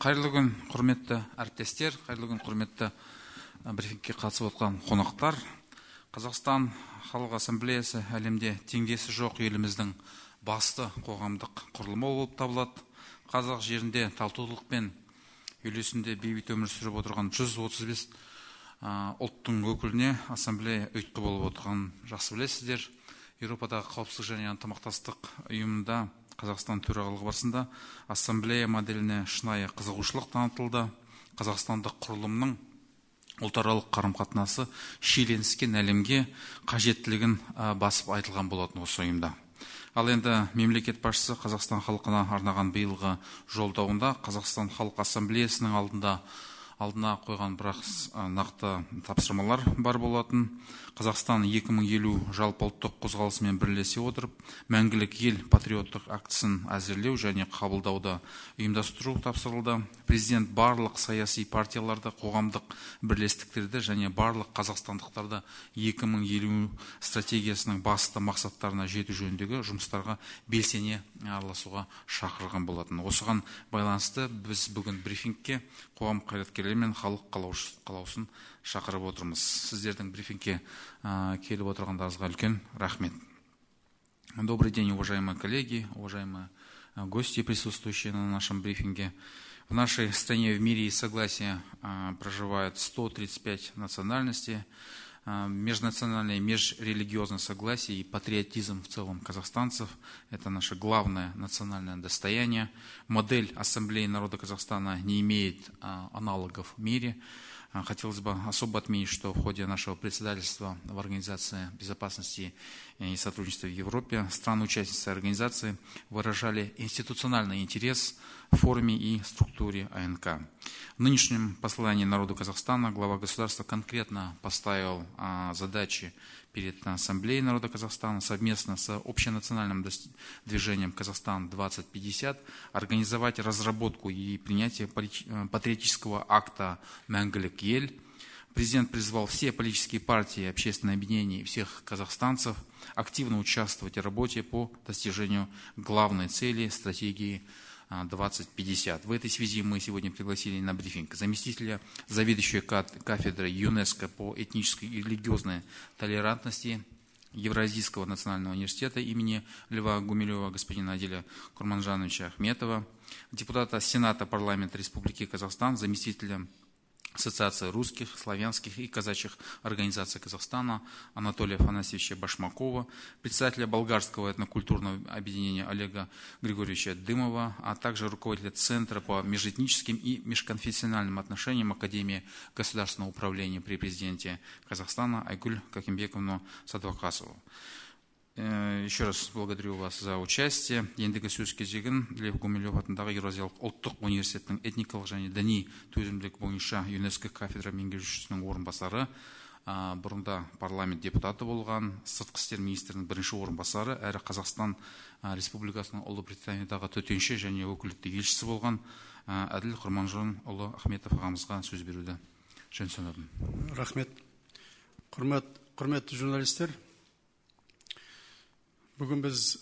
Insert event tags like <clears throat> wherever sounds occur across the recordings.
қайырлы күн құрметті әріптестер қайырлы күн құрметті брифингке қатысып отқан қонақтар. Қазақстан халық ассамблеясы әлемде теңдесі жоқ еліміздің басты қоғамдық құрылымы болып табылады. Қазақ жерінде татулық пен үйлесімде бейбіт өмір сүріп отырған 135 ұлттың өкіліне ассамблея ұйытқы болып отырғанын жақсы білесіздер. Еуропадағы қауіпсіздік және ынтымақтастық ұйымында қазақстан төрағалығы барысында ассамблея моделіне шынайы қызығушылық танытылды. Қазақстандық құрылымның ұлтаралық қарым қатынасы шиеленіскен әлемге қажеттілігін басып айтылған болатын осы ұйымда. Ал енді мемлекет басшысы қазақстан халқына арнаған биылғы жолдауында қазақстан халық ассамблеясының алдында алдына қойған бірақ нақты тапсырмалар бар болатын. Қазақстан 2050 жалпы ұлттық қозғалысымен бірлесе отырып мәңгілік ел патриоттық актісін әзірлеу және қабылдауды ұйымдастыру тапсырылды. Президент барлық саяси партияларды қоғамдық бірлестіктерді және барлық қазақстандықтарды 2050 стратегиясының басты мақсаттарына жету жөніндегі жұмыстарға белсене араласуға шақырған болатын. Осыған байланысты біз бүгін брифингке қоғам қайраткерлері мен халық қалаусын шақырып отырмыз сіздердің брифингке келіп отырғандарыңызға үлкен рахмет добрый день уважаемые коллеги уважаемые гости присутствующие на нашем брифинге в нашей стране в мире и согласии проживает 135 национальностей межнациональное, межрелигиозное согласие и патриотизм в целом казахстанцев – это наше главное национальное достояние. Модель Ассамблеи народа Казахстана не имеет аналогов в мире. Хотелось бы особо отметить, что в ходе нашего председательства в Организации безопасности и сотрудничества в Европе страны-участницы организации выражали институциональный интерес в форме и структуре АНК. В нынешнем послании народу Казахстана глава государства конкретно поставил задачи перед Ассамблеей народа Казахстана совместно с общенациональным движением «Казахстан-2050» организовать разработку и принятие патриотического акта «Мәңгілік ел». Президент призвал все политические партии, общественные объединения и всех казахстанцев активно участвовать в работе по достижению главной цели стратегии 2050. В этой связи мы сегодня пригласили на брифинг заместителя заведующего кафедрой ЮНЕСКО по этнической и религиозной толерантности Евразийского национального университета имени Льва Гумилева, господина Аделя Курманжановича Ахметова, депутата Сената парламента Республики Казахстан, заместителя Ассоциация русских, славянских и казачьих организаций Казахстана Анатолия Афанасьевича Башмакова, председателя болгарского этнокультурного объединения Олега Григорьевича Дымова, а также руководителя Центра по межэтническим и межконфессиональным отношениям Академии государственного управления при президенте Казахстана Айгуль Какимбековну Садвакасову. Еще раз благодарю вас за участие. Ендігі сөз кезегін Лев Гумилев атындағы Еуразиялық ұлттық университеттің этникалық және діни төзімділік бойынша ЮНЕСКО кафедра меңгерушісінің орынбасары бұрында парламент депутаты болған сыртқы істер министрінің бірінші орынбасары әрі қазақстан республикасының ұлыбританиядағы төтенше және өкілетті елшісі болған әділ құрманжанұлы ахметов ағамызға сөз беруді жөн санадым рахмет құрмет құрметті журналистер бүгін біз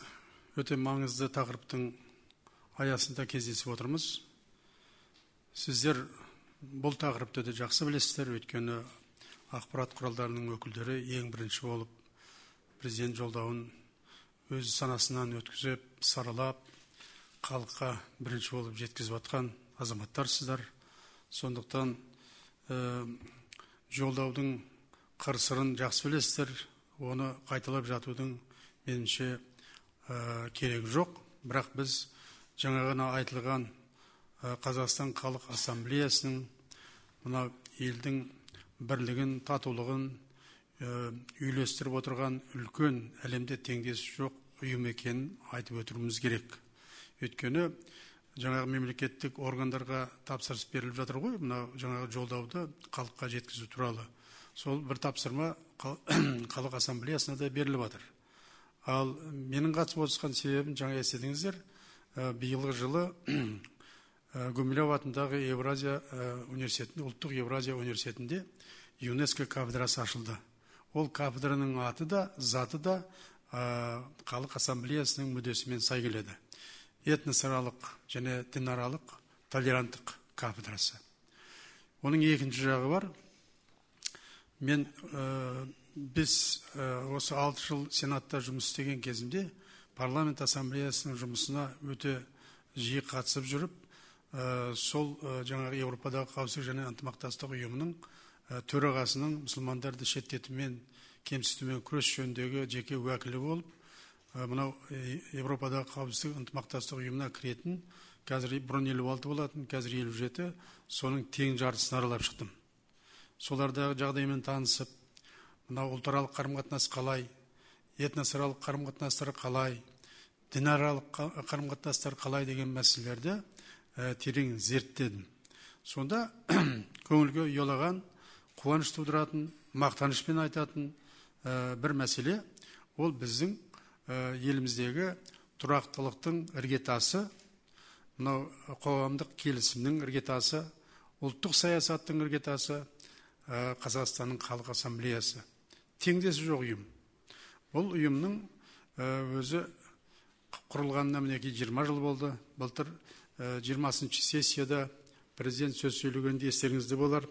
өте маңызды тақырыптың аясында кездесіп отырмыз. Сіздер бұл тақырыпты да жақсы білесіздер. Өйткені ақпарат құралдарының өкілдері ең бірінші болып президент жолдауын өз санасынан өткізіп саралап халыққа бірінші болып жеткізіп жатқан азаматтарсыздар. Сондықтан жолдаудың қыр сырын жақсы білесіздер. Оны қайталап жатудың меніңше керек жоқ. Бірақ біз жаңа ғана айтылған қазақстан халық ассамблеясының мына елдің бірлігін татулығын үйлестіріп отырған үлкен әлемде теңдесі жоқ ұйым екенін айтып өтуіміз керек. Өйткені жаңағы мемлекеттік органдарға тапсырыс беріліп жатыр ғой мынау жаңағы жолдауды халыққа жеткізу туралы. Сол бір тапсырма <clears throat> халық ассамблеясына да беріліп жатыр ал менің қатысып отырған себебім жаңа естідіңіздер биылғы жылы <clears throat> гумилев атындағы евразия университетінде ұлттық евразия университетінде юнеско кафедрасы ашылды. Ол кафедраның аты да заты да халық ассамблеясының мүддесімен сай келеді. Этносаралық және дінаралық толеранттық кафедрасы. Оның екінші жағы бар. Мен ә, біз ә, осы алты жыл сенатта жұмыс істеген кезімде парламент ассамблеясының жұмысына өте жиі қатысып жүріп ә, сол ә, жаңағы еуропадағы қауіпсіздік және ынтымақтастық ұйымының ә, төрағасының мұсылмандарды шеттетумен кемсітумен күрес жөніндегі жеке уәкілі болып мынау еуропадағы қауіпсіздік ынтымақтастық ұйымына кіретін қазір бұрын елу алты болатын қазір елу жеті соның тең жартысын аралап шықтым. Солардағы жағдаймен танысып мынау ұлтаралық қарым қатынас қалай этносаралық қарым қатынастар қалай дінаралық қарым қатынастар қалай деген мәселелерді ә, терең зерттедім. Сонда <clears throat> көңілге ұялаған қуаныш тудыратын мақтанышпен айтатын ә, бір мәселе ол біздің ә, еліміздегі тұрақтылықтың іргетасы мынау қоғамдық келісімнің іргетасы ұлттық саясаттың іргетасы ә, қазақстанның халық ассамблеясы. Теңдесі жоқ ұйым. Бұл ұйымның өзі құрылғанына мінекей жиырма жыл болды. Былтыр жиырмасыншы сессияда президент сөз сөйлегенде естеріңізде болар.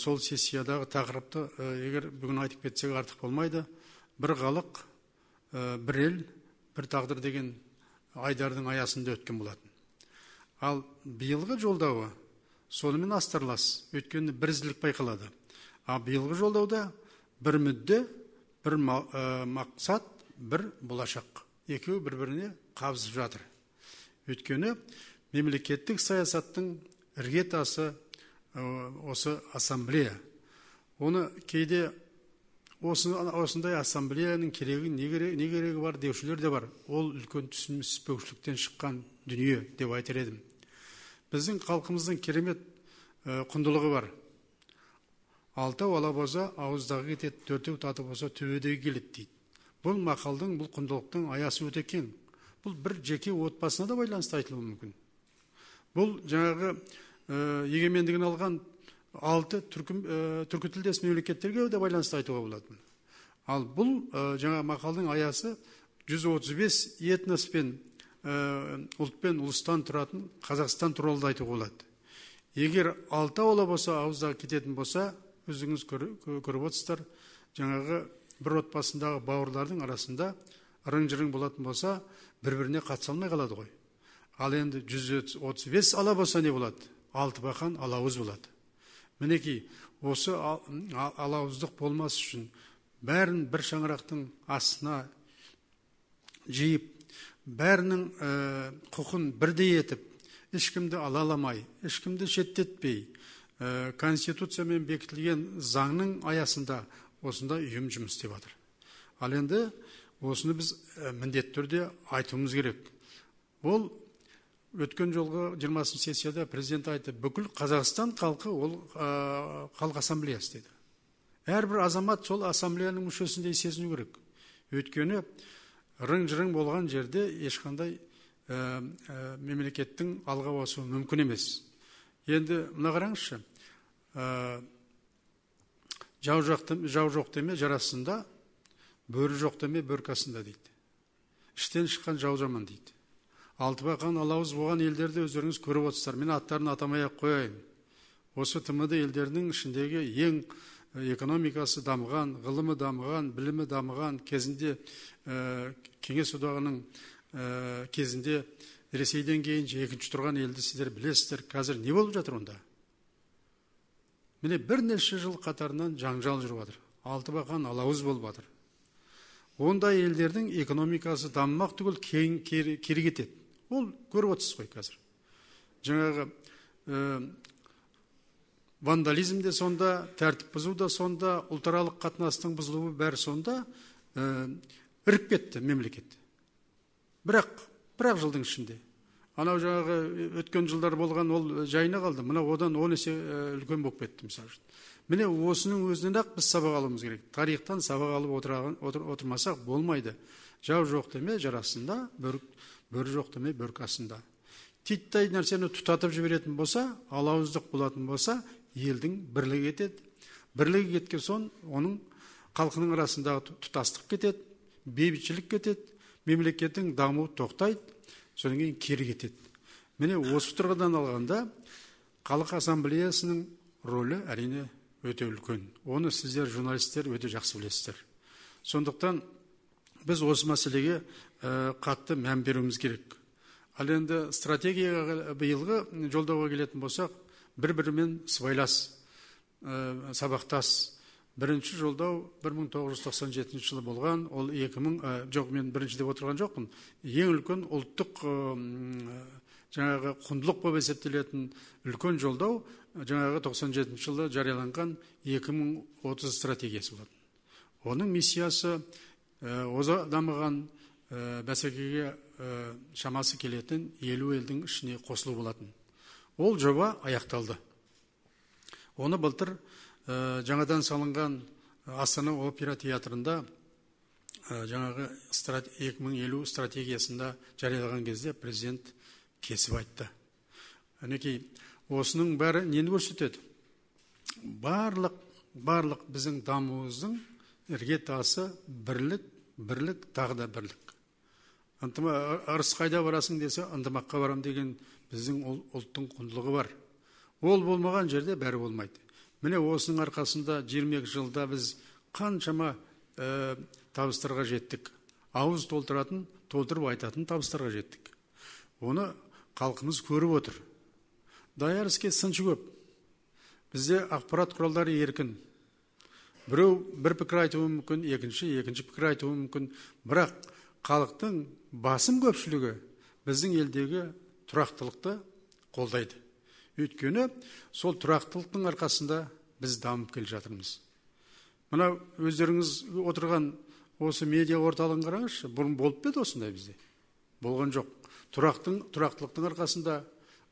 Сол сессиядағы тақырыпты егер бүгін айтып кетсек артық болмайды. Бір халық бір ел бір тағдыр деген айдардың аясында өткен болатын. Ал биылғы жолдауы сонымен астарлас. Өйткені бірізділік байқалады. Ал биылғы жолдауда бір мүдде бір мақсат бір болашақ екеуі бір біріне қабысып жатыр. Өйткені мемлекеттік саясаттың іргетасы осы ассамблея. Оны кейде осы, осындай ассамблеяның керегі не, не керегі бар деушілер де бар. Ол үлкен түсініспеушіліктен шыққан дүние деп айтар едім. Біздің халқымыздың керемет құндылығы бар. Алтау ала болса ауыздағы кетеді төртеу тату болса төбедегі келеді дейді. Бұл мақалдың бұл құндылықтың аясы өте кең. Бұл бір жеке отбасына да байланысты айтылуы мүмкін. Бұл жаңағы егемендігін алған алты түркі, түркі тілдес мемлекеттерге де байланысты айтуға болады ал бұл жаңа мақалдың аясы 135 этнос пен ұлт пен ұлыстан тұратын қазақстан туралы да айтуға болады. Егер алты аула болса ауыздағы кететін болса өзіңіз көріп отырсыздар. Жаңағы бір отбасындағы бауырлардың арасында ырың жырың болатын болса бір біріне қатыса алмай қалады ғой. Ал енді жүз отыз бес ала болса не болады? Алты бақан алауыз болады. Мінекей осы алауыздық болмас үшін бәрін бір шаңырақтың астына жиып бәрінің құқын бірдей етіп ешкімді алаламай ешкімді шеттетпей ә, конституциямен бекітілген заңның аясында осында ұйым жұмыс істеп жатыр. Ал енді осыны біз ә, міндетті түрде айтуымыз керек. Ол өткен жолғы 20 сессияда президент айтты бүкіл қазақстан халқы ол ә, халық ассамблеясы деді. Әрбір азамат сол ассамблеяның мүшесіндей сезіну керек. Өйткені рың жырың болған жерде ешқандай ә, мемлекеттің алға басуы мүмкін емес. Енді мына қараңызшы ә, жау, жоқ, жау жоқ деме жарасында бөрі жоқ деме бөркасында дейді. Іштен шыққан жау жаман дейді. Алтыбақан алауыз болған елдерді өздеріңіз көріп отырсыздар. Мен аттарын атамай ақ қояйын. Осы тмд елдерінің ішіндегі ең экономикасы дамыған ғылымы дамыған білімі дамыған кезінде ә, кеңес одағының ә, кезінде ресейден кейін екінші тұрған елді сіздер білесіздер. Қазір не болып жатыр онда? Міне бірнеше жыл қатарынан жаңжал жүріп жатыр алты бақан алауыз болып жатыр ондай елдердің экономикасы дамымақ түгіл кейін кері кетеді. Ол көріп отырсыз ғой қазір. Жаңағы ә, вандализм де сонда тәртіп бұзу да сонда ұлтаралық қатынастың бұзылуы бәрі сонда ә, іріп кетті мемлекет. Бірақ бір ақ жылдың ішінде анау жаңағы өткен жылдар болған ол жайына қалды мына одан он есе үлкен болып кетті мысалы үшін. Міне осының өзінен ақ біз сабақ алуымыз керек. Тарихтан сабақ алып отырған, отыр, отырмасақ болмайды. Жау жоқ деме жарасында бөрік бөрі жоқ деме бөркі астында. Титтай нәрсені тұтатып жіберетін болса алауыздық болатын болса елдің бірлігі кетеді. Бірлігі кеткен соң оның халқының арасындағы тұтастық кетеді бейбітшілік кетеді мемлекеттің дамуы тоқтайды. Содан кейін кері кетеді. Міне осы тұрғыдан алғанда халық ассамблеясының рөлі әрине өте үлкен. Оны сіздер журналистер өте жақсы білесіздер. Сондықтан біз осы мәселеге қатты мән беруіміз керек. Ал енді стратегияға биылғы жолдауға келетін болсақ бір бірімен сыбайлас сабақтас бірінші жолдау 1997 жылы болған. Ол 2000 жоқ мен бірінші деп отырған жоқпын. Ең үлкен ұлттық жаңағы құндылық болып есептелетін үлкен жолдау жаңағы 97 жылы жарияланған 2030 стратегиясы болатын. Оның миссиясы оза дамыған бәсекеге шамасы келетін елу елдің ішіне қосылу болатын. Ол жоба аяқталды. Оны былтыр жаңадан салынған астана опера театрында жаңағы 2050 стратегиясында жариялаған кезде президент кесіп айтты. Әнекей осының бәрі нені көрсетеді? Барлық барлық біздің дамуымыздың іргетасы бірлік бірлік тағы да бірлік. Ырыс қайда барасың десе ынтымаққа барам деген біздің ұлттың құндылығы бар. Ол болмаған жерде бәрі болмайды. Міне осының арқасында 22 жылда біз қаншама ә, табыстарға жеттік. Ауыз толтыратын толтырып айтатын табыстарға жеттік. Оны халқымыз көріп отыр. Даяр іске сыншы көп. Бізде ақпарат құралдары еркін. Біреу бір пікір айтуы мүмкін екінші екінші пікір айтуы мүмкін. Бірақ халықтың басым көпшілігі біздің елдегі тұрақтылықты қолдайды. Өйткені сол тұрақтылықтың арқасында біз дамып келе жатырмыз. Мына өздеріңіз отырған осы медиа орталығын қараңызшы бұрын болып па еді осындай бізде? Болған жоқ. Тұрақтың тұрақтылықтың арқасында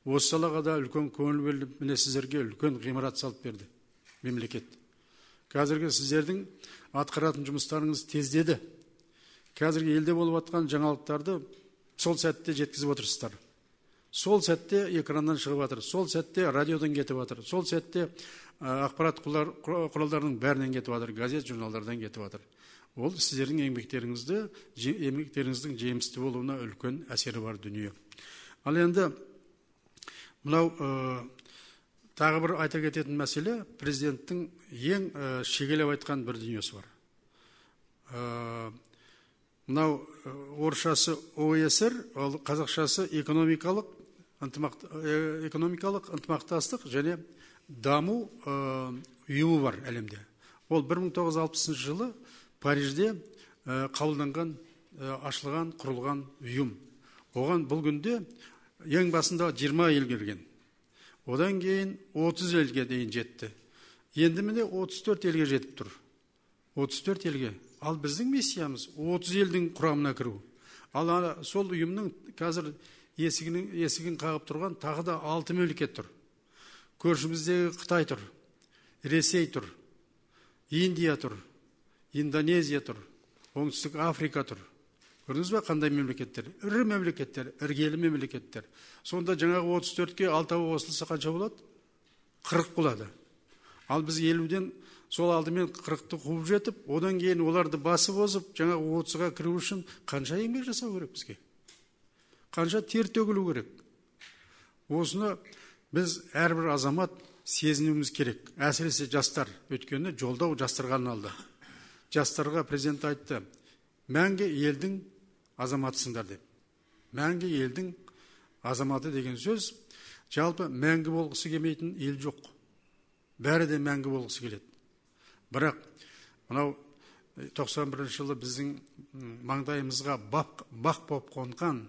осы салаға да үлкен көңіл бөліп міне сіздерге үлкен ғимарат салып берді мемлекет. Қазіргі сіздердің атқаратын жұмыстарыңыз тездеді. Қазіргі елде болып жатқан жаңалықтарды сол сәтте жеткізіп отырсыздар. Сол сәтте экраннан шығып жатыр сол сәтте радиодан кетіп жатыр сол сәтте ақпарат құралдарының бәрінен кетіп жатыр газет журналдардан кетіп жатыр ол сіздердің еңбектеріңізді еңбектеріңіздің жемісті болуына үлкен әсері бар дүние. Ал енді мынау тағы бір айта кететін мәселе президенттің ең шегелеп айтқан бір дүниесі бар. Мынау орысшасы оср ал қазақшасы экономикалық экономикалық ынтымақтастық және даму ұйымы бар әлемде. Ол 1960 жылы парижде қабылданған ашылған құрылған ұйым. Оған бұл күнде ең басында 20 ел кірген одан кейін 30 елге дейін жетті. Енді міне 34 елге жетіп тұр. 34 елге. Ал біздің миссиямыз 30 елдің құрамына кіру. Ал сол ұйымның қазір есігінің есігін қағып тұрған тағы да алты мемлекет тұр. Көршіміздегі қытай тұр ресей тұр индия тұр индонезия тұр оңтүстік африка тұр. Көрдіңіз ба қандай мемлекеттер? Ірі мемлекеттер іргелі мемлекеттер. Сонда жаңағы отыз төртке алтауы қосылса қанша болады? Қырық болады. Ал біз елуден сол алдымен қырықты қуып жетіп одан кейін оларды басып озып жаңағы отызға кіру үшін қанша еңбек жасау керек бізге? Қанша тер төгілу керек осыны біз әрбір азамат сезінуіміз керек әсіресе жастар өйткені жолдау жастарға арналды жастарға президент айтты мәңгі елдің азаматысыңдар деп мәңгі елдің азаматы деген сөз жалпы мәңгі болғысы келмейтін ел жоқ бәрі де мәңгі болғысы келеді бірақ мынау 91 жылы біздің маңдайымызға бақ, бақ болып қонған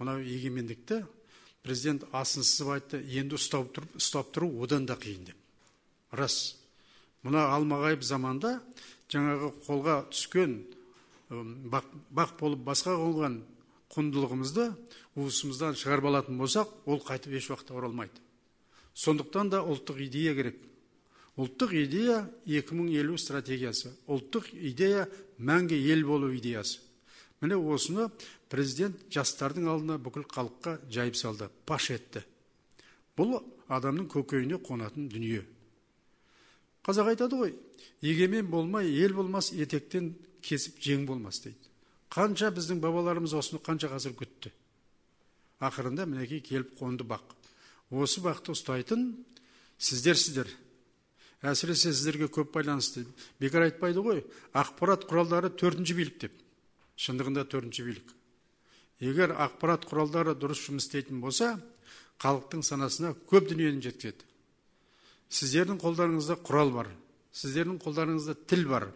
мынау егемендікті президент асын сызып айтты енді ұстап тұрып ұстап тұру одан да қиын деп. Рас. Мына алмағайып заманда жаңағы қолға түскен бақ, бақ болып басқа қонған құндылығымызды уысымыздан шығарып алатын болсақ ол қайтып еш уақытта оралмайды. Сондықтан да ұлттық идея керек. Ұлттық идея 2050 стратегиясы. Ұлттық идея мәңгі ел болу идеясы. Міне осыны президент жастардың алдына бүкіл халыққа жайып салды паш етті. Бұл адамның көкейіне қонатын дүние. Қазақ айтады ғой егемен болмай ел болмас етектен кесіп жең болмас дейді. Қанша біздің бабаларымыз осыны қанша ғасыр күтті. Ақырында мінекей келіп қонды бақ. Осы бақты ұстайтын сіздерсіздер әсіресе сіздерге көп байланысты. Бекер айтпайды ғой ақпарат құралдары төртінші билік деп. Шындығында төртінші билік. Егер ақпарат құралдары дұрыс жұмыс істейтін болса халықтың санасына көп дүниені жеткізеді. Сіздердің қолдарыңызда құрал бар сіздердің қолдарыңызда тіл бар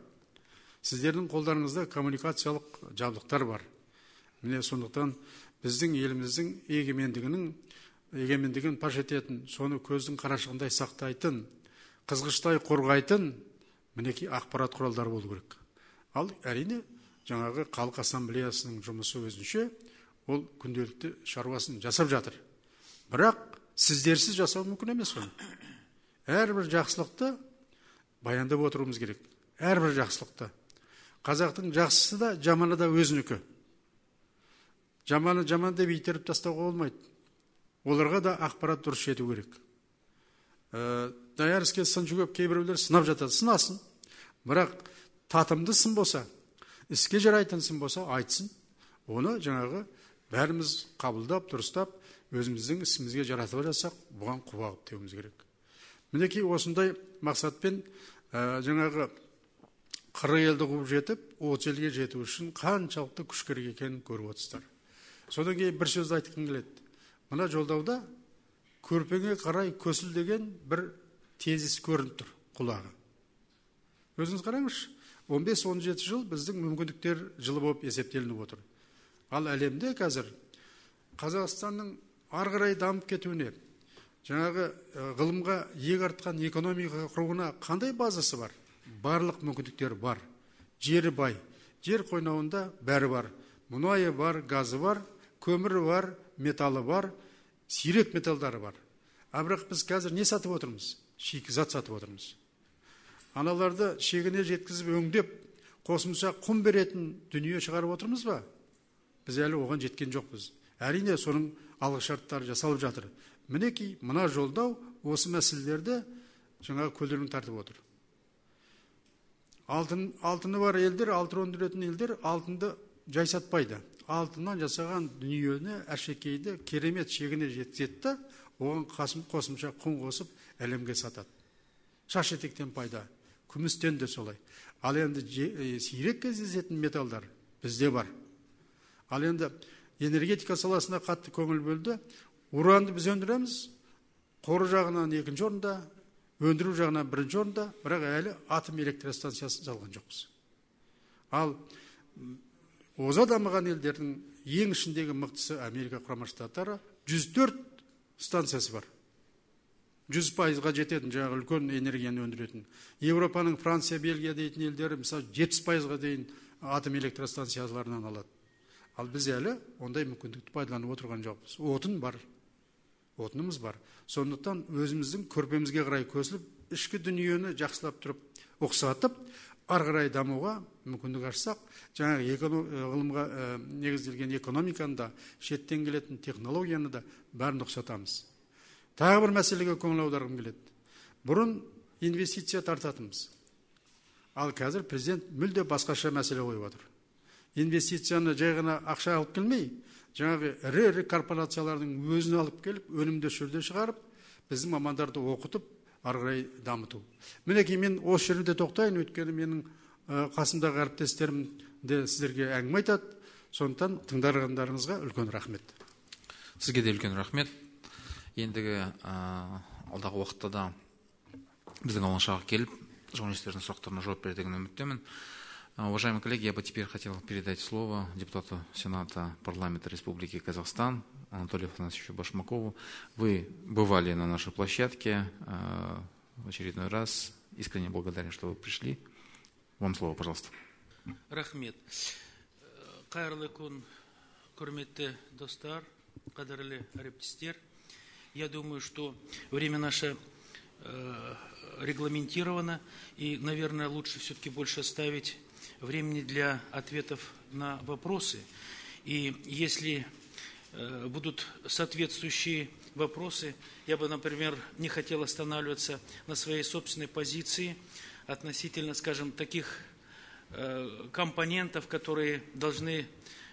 сіздердің қолдарыңызда коммуникациялық жабдықтар бар. Міне сондықтан біздің еліміздің егемендігінің егемендігін паш ететін соны көздің қарашығындай сақтайтын қызғыштай қорғайтын мінекей ақпарат құралдары болу керек. Ал әрине жаңағы халық ассамблеясының жұмысы өзінше ол күнделікті шаруасын жасап жатыр. Бірақ сіздерсіз жасау мүмкін емес оны әрбір жақсылықты баяндап отыруымыз керек. Әрбір жақсылықты. Қазақтың жақсысы да жаманы да өзінікі. Жаманы жаман деп итеріп тастауға болмайды. Оларға да ақпарат дұрыс жету керек. Ә, даяр іске сыншы көп кейбіреулер сынап жатады. Сынасын бірақ татымды сын болса іске жарайтын сын болса айтсын. Оны жаңағы бәріміз қабылдап дұрыстап өзіміздің ісімізге жаратып жатсақ бұған құба деуіміз керек. Мінекей осындай мақсатпен ә, жаңағы қырық елді қуып жетіп отыз елге жету үшін қаншалықты күш керек екенін көріп отырсыздар. Содан кейін бір сөзді айтқым келеді. Мына жолдауда көрпеңе қарай көсіл деген бір тезис көрініп тұр құлағы. Өзіңіз қараңызшы 15-17 жыл біздің мүмкіндіктер жылы болып есептелініп отыр. Ал әлемде қазір қазақстанның ары қарай дамып кетуіне жаңағы ғылымға иек артқан экономика құруына қандай базасы бар? Барлық мүмкіндіктер бар. Жері бай. Жер қойнауында бәрі бар. Мұнайы бар газы бар көмірі бар металы бар сирек металдары бар. А бірақ біз қазір не сатып отырмыз? Шикізат сатып отырмыз. Аналарды шегіне жеткізіп өңдеп қосымша құм беретін дүние шығарып отырмыз ба? Біз әлі оған жеткен жоқпыз. Әрине соның алғышарттары жасалып жатыр. Мінекей мына жолдау осы мәселелерді жаңағы көлдерін тартып отыр. Алтын алтыны бар елдер алтын өндіретін елдер алтынды жай сатпайды. Алтыннан жасаған дүниені әшекейді керемет шегіне жеткізеді да оған қасым қосымша құн қосып әлемге сатады. Шаш етектен пайда күмістен де солай. Ал енді сирек кездесетін металдар бізде бар. Ал енді энергетика саласына қатты көңіл бөлді. Уранды біз өндіреміз. Қоры жағынан екінші орында өндіру жағынан бірінші орында. Бірақ әлі атом электростанциясын салған жоқпыз. Ал оза дамыған елдердің ең ішіндегі мықтысы америка құрама штаттары. 104 станциясы бар. Жүз пайызға жететін жаңағы үлкен энергияны өндіретін. Еуропаның франция бельгия дейтін елдері мысалы жетпіс пайызға дейін атом электростанцияларынан алады. Ал біз әлі ондай мүмкіндікті пайдаланып отырған жоқпыз. Отын бар. Отынымыз бар. Сондықтан өзіміздің көрпемізге қарай көсіліп ішкі дүниені жақсылап тұрып ұқсатып ары қарай дамуға мүмкіндік ашсақ жаңағы ғылымға негізделген экономиканы да шеттен келетін технологияны да бәрін ұқсатамыз. Тағы бір мәселеге көңіл аударғым келеді. Бұрын инвестиция тартатынбыз. Ал қазір президент мүлде басқаша мәселе қойып отыр. Инвестицияны жай ғана ақша алып келмей жаңағы ірі ірі корпорациялардың өзін алып келіп өнімді жерде шығарып біздің мамандарды оқытып ары қарай дамыту. Мінекей мен осы жерде тоқтайын. Өйткені менің қасымдағы әріптестерім де сіздерге әңгіме айтады. Сондықтан тыңдарғандарыңызға үлкен рахмет. Сізге де үлкен рахмет. Ендігі алдағы уақытта да біздің алаңшаға келіп журналистердің сұрақтарына жауап береді деген үміттемін. Уважаемые коллеги, я бы теперь хотел передать слово депутату Сената Парламента Республики Казахстан Анатолию Афанасьевичу Башмакову. Вы бывали на нашей площадке в очередной раз. Искренне благодарен, что вы пришли. Вам слово, пожалуйста. Рахмет. Қайырлы күн, құрметті достар, қадірлі әріптестер. Я думаю, что время наше регламентировано, и, наверное, лучше все-таки больше оставить времени для ответов на вопросы. И если будут соответствующие вопросы, я бы, например, не хотел останавливаться на своей собственной позиции относительно, скажем, таких компонентов, которые должны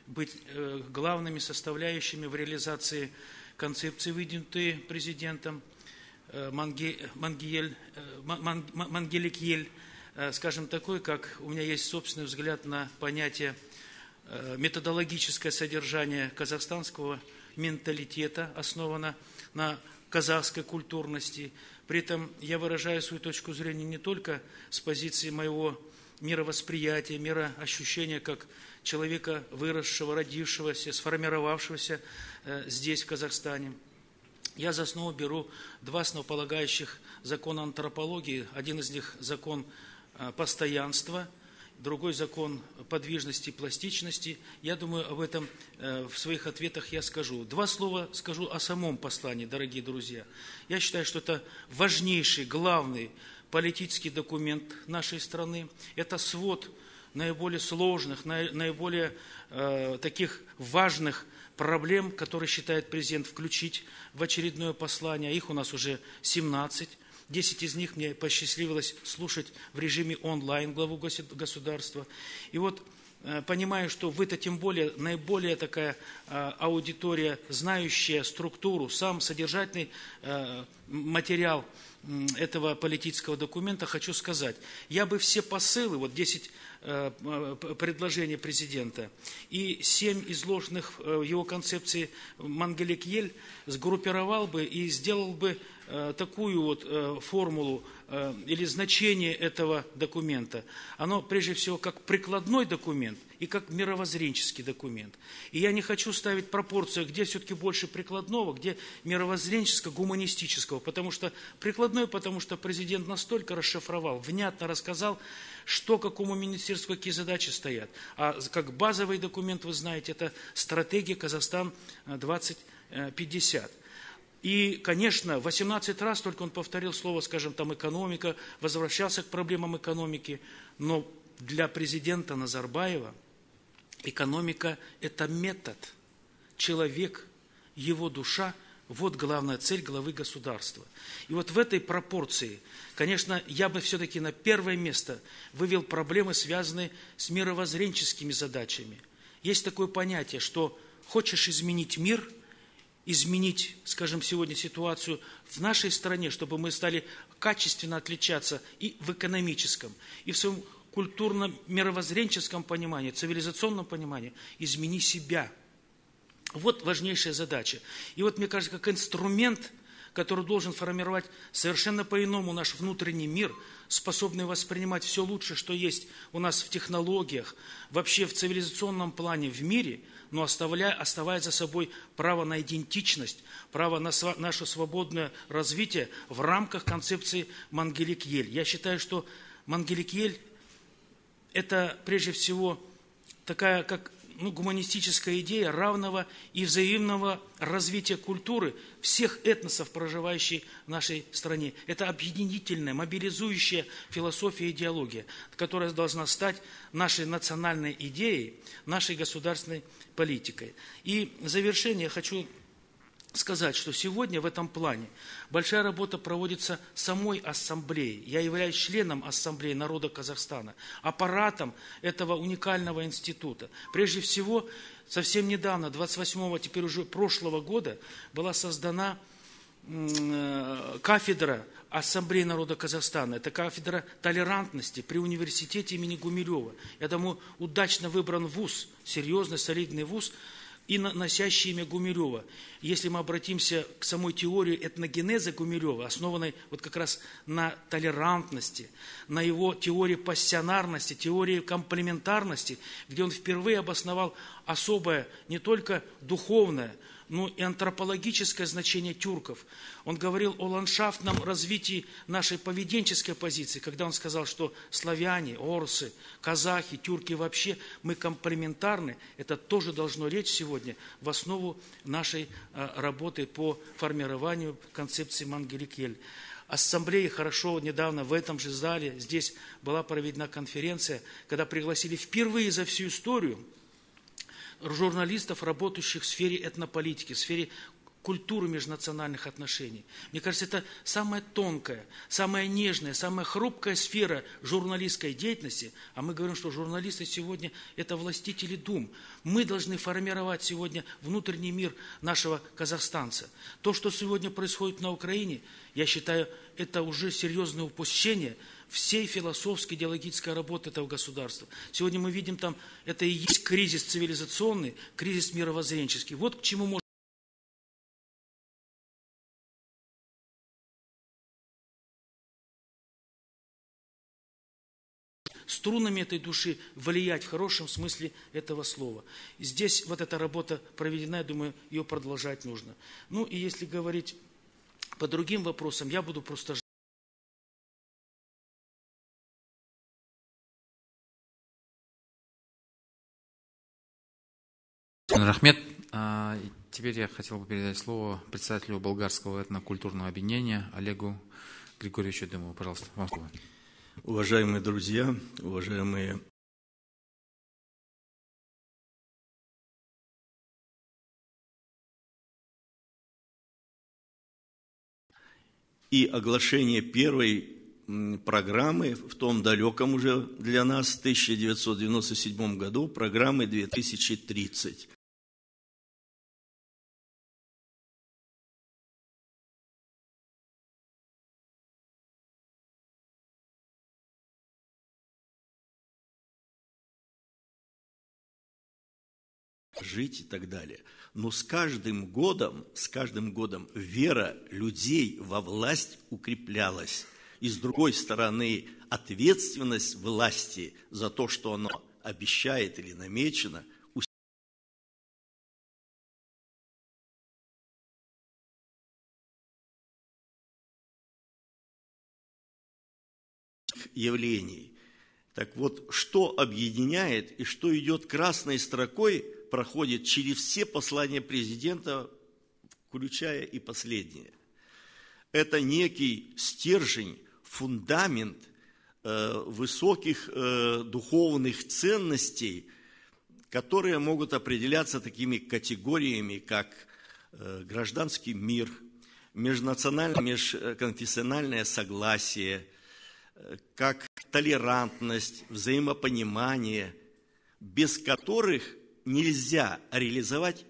быть главными составляющими в реализации концепции, выдвинутые президентом Мангель, Мангелик скажем, такой, как у меня есть собственный взгляд на понятие методологическое содержание казахстанского менталитета, основано на казахской культурности. При этом я выражаю свою точку зрения не только с позиции моего мировосприятия, мироощущения как человека, выросшего, родившегося, сформировавшегося э, здесь, в Казахстане. Я за основу беру два основополагающих закона антропологии. Один из них – закон э, постоянства – другой закон подвижности и пластичности. Я думаю, об этом э, в своих ответах я скажу. Два слова скажу о самом послании, дорогие друзья. Я считаю, что это важнейший, главный политический документ нашей страны. Это свод наиболее сложных, наиболее э, таких важных проблем, которые считает президент включить в очередное послание. Их у нас уже 17. Десять из них мне посчастливилось слушать в режиме онлайн главу государства. И вот э, понимаю, что вы-то тем более наиболее такая э, аудитория, знающая структуру, сам содержательный э, материал этого политического документа, хочу сказать, я бы все посылы, вот 10 предложений президента и 7 изложенных в его концепции Мангелек Ель сгруппировал бы и сделал бы Э, такую вот э, формулу э, или значение этого документа. Оно прежде всего как прикладной документ и как мировоззренческий документ. И я не хочу ставить пропорцию, где все-таки больше прикладного, где мировоззренческого, гуманистического, потому что прикладной, потому что президент настолько расшифровал, внятно рассказал, что какому министерству какие задачи стоят. А как базовый документ, вы знаете, это стратегия Казахстан 2050. И, конечно, 18 раз только он повторил слово, скажем, там экономика, возвращался к проблемам экономики. Но для президента Назарбаева экономика – это метод. Человек, его душа – вот главная цель главы государства. И вот в этой пропорции, конечно, я бы все-таки на первое место вывел проблемы, связанные с мировоззренческими задачами. Есть такое понятие, что хочешь изменить мир – изменить, скажем, сегодня ситуацию в нашей стране, чтобы мы стали качественно отличаться и в экономическом, и в своем культурно-мировоззренческом понимании, цивилизационном понимании, измени себя. Вот важнейшая задача. И вот, мне кажется, как инструмент, который должен формировать совершенно по-иному наш внутренний мир, способный воспринимать все лучшее, что есть у нас в технологиях, вообще в цивилизационном плане в мире – но оставляя, оставая за собой право на идентичность, право на наше свободное развитие в рамках концепции Мангелик-Ель. Я считаю, что Мангелик-Ель – это прежде всего такая, как ну, гуманистическая идея равного и взаимного развития культуры всех этносов, проживающих в нашей стране. Это объединительная, мобилизующая философия и идеология, которая должна стать нашей национальной идеей, нашей государственной политикой. И в завершение хочу сказать, что сегодня в этом плане большая работа проводится самой ассамблеей. Я являюсь членом Ассамблеи народа Казахстана, аппаратом этого уникального института. Прежде всего, совсем недавно, 28-го, теперь уже прошлого года, была создана э, кафедра Ассамблеи народа Казахстана. Это кафедра толерантности при университете имени Гумилева. Я думаю, удачно выбран вуз, серьезный, солидный вуз, и носящий имя Гумилева. Если мы обратимся к самой теории этногенеза Гумилева, основанной вот как раз на толерантности, на его теории пассионарности, теории комплементарности, где он впервые обосновал особое не только духовное, но и антропологическое значение тюрков. Он говорил о ландшафтном развитии нашей поведенческой позиции, когда он сказал, что славяне, орсы, казахи, тюрки вообще, мы комплементарны. Это тоже должно лечь сегодня в основу нашей а, работы по формированию концепции Мангеликель. Ассамблеи хорошо недавно в этом же зале, здесь была проведена конференция, когда пригласили впервые за всю историю журналистов, работающих в сфере этнополитики, в сфере культуру межнациональных отношений. Мне кажется, это самая тонкая, самая нежная, самая хрупкая сфера журналистской деятельности. А мы говорим, что журналисты сегодня – это властители дум. Мы должны формировать сегодня внутренний мир нашего казахстанца. То, что сегодня происходит на Украине, я считаю, это уже серьезное упущение всей философской, идеологической работы этого государства. Сегодня мы видим там, это и есть кризис цивилизационный, кризис мировоззренческий. Вот к чему можно струнами этой души влиять в хорошем смысле этого слова. Здесь вот эта работа проведена, я думаю, ее продолжать нужно. Ну и если говорить по другим вопросам, я буду просто Рахмет. А, теперь я хотел бы передать слово председателю болгарского этнокультурного объединения Олегу Григорьевичу Дымову. Пожалуйста, вам слово. Уважаемые друзья, уважаемые и оглашение первой программы в том далеком уже для нас 1997 году, программы 2030. Жить и так далее. Но с каждым годом, с каждым годом вера людей во власть укреплялась. И с другой стороны, ответственность власти за то, что оно обещает или намечено, явлений. Так вот, что объединяет и что идет красной строкой – проходит через все послания президента, включая и последнее. Это некий стержень, фундамент э, высоких э, духовных ценностей, которые могут определяться такими категориями, как э, гражданский мир, межнациональное, межконфессиональное согласие, как толерантность, взаимопонимание, без которых нельзя реализовать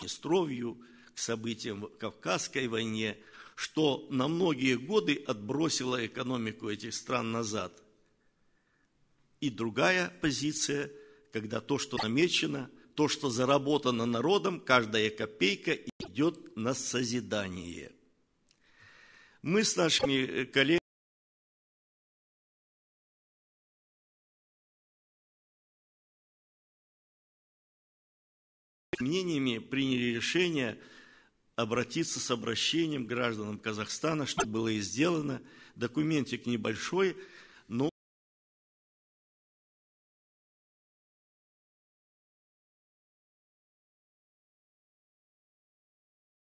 Днестровью, к событиям в Кавказской войне, что на многие годы отбросило экономику этих стран назад. И другая позиция, когда то, что намечено, то, что заработано народом, каждая копейка идет на созидание – мы с нашими э, коллегами мнениями приняли решение обратиться с обращением гражданам Казахстана, что было и сделано. Документик небольшой,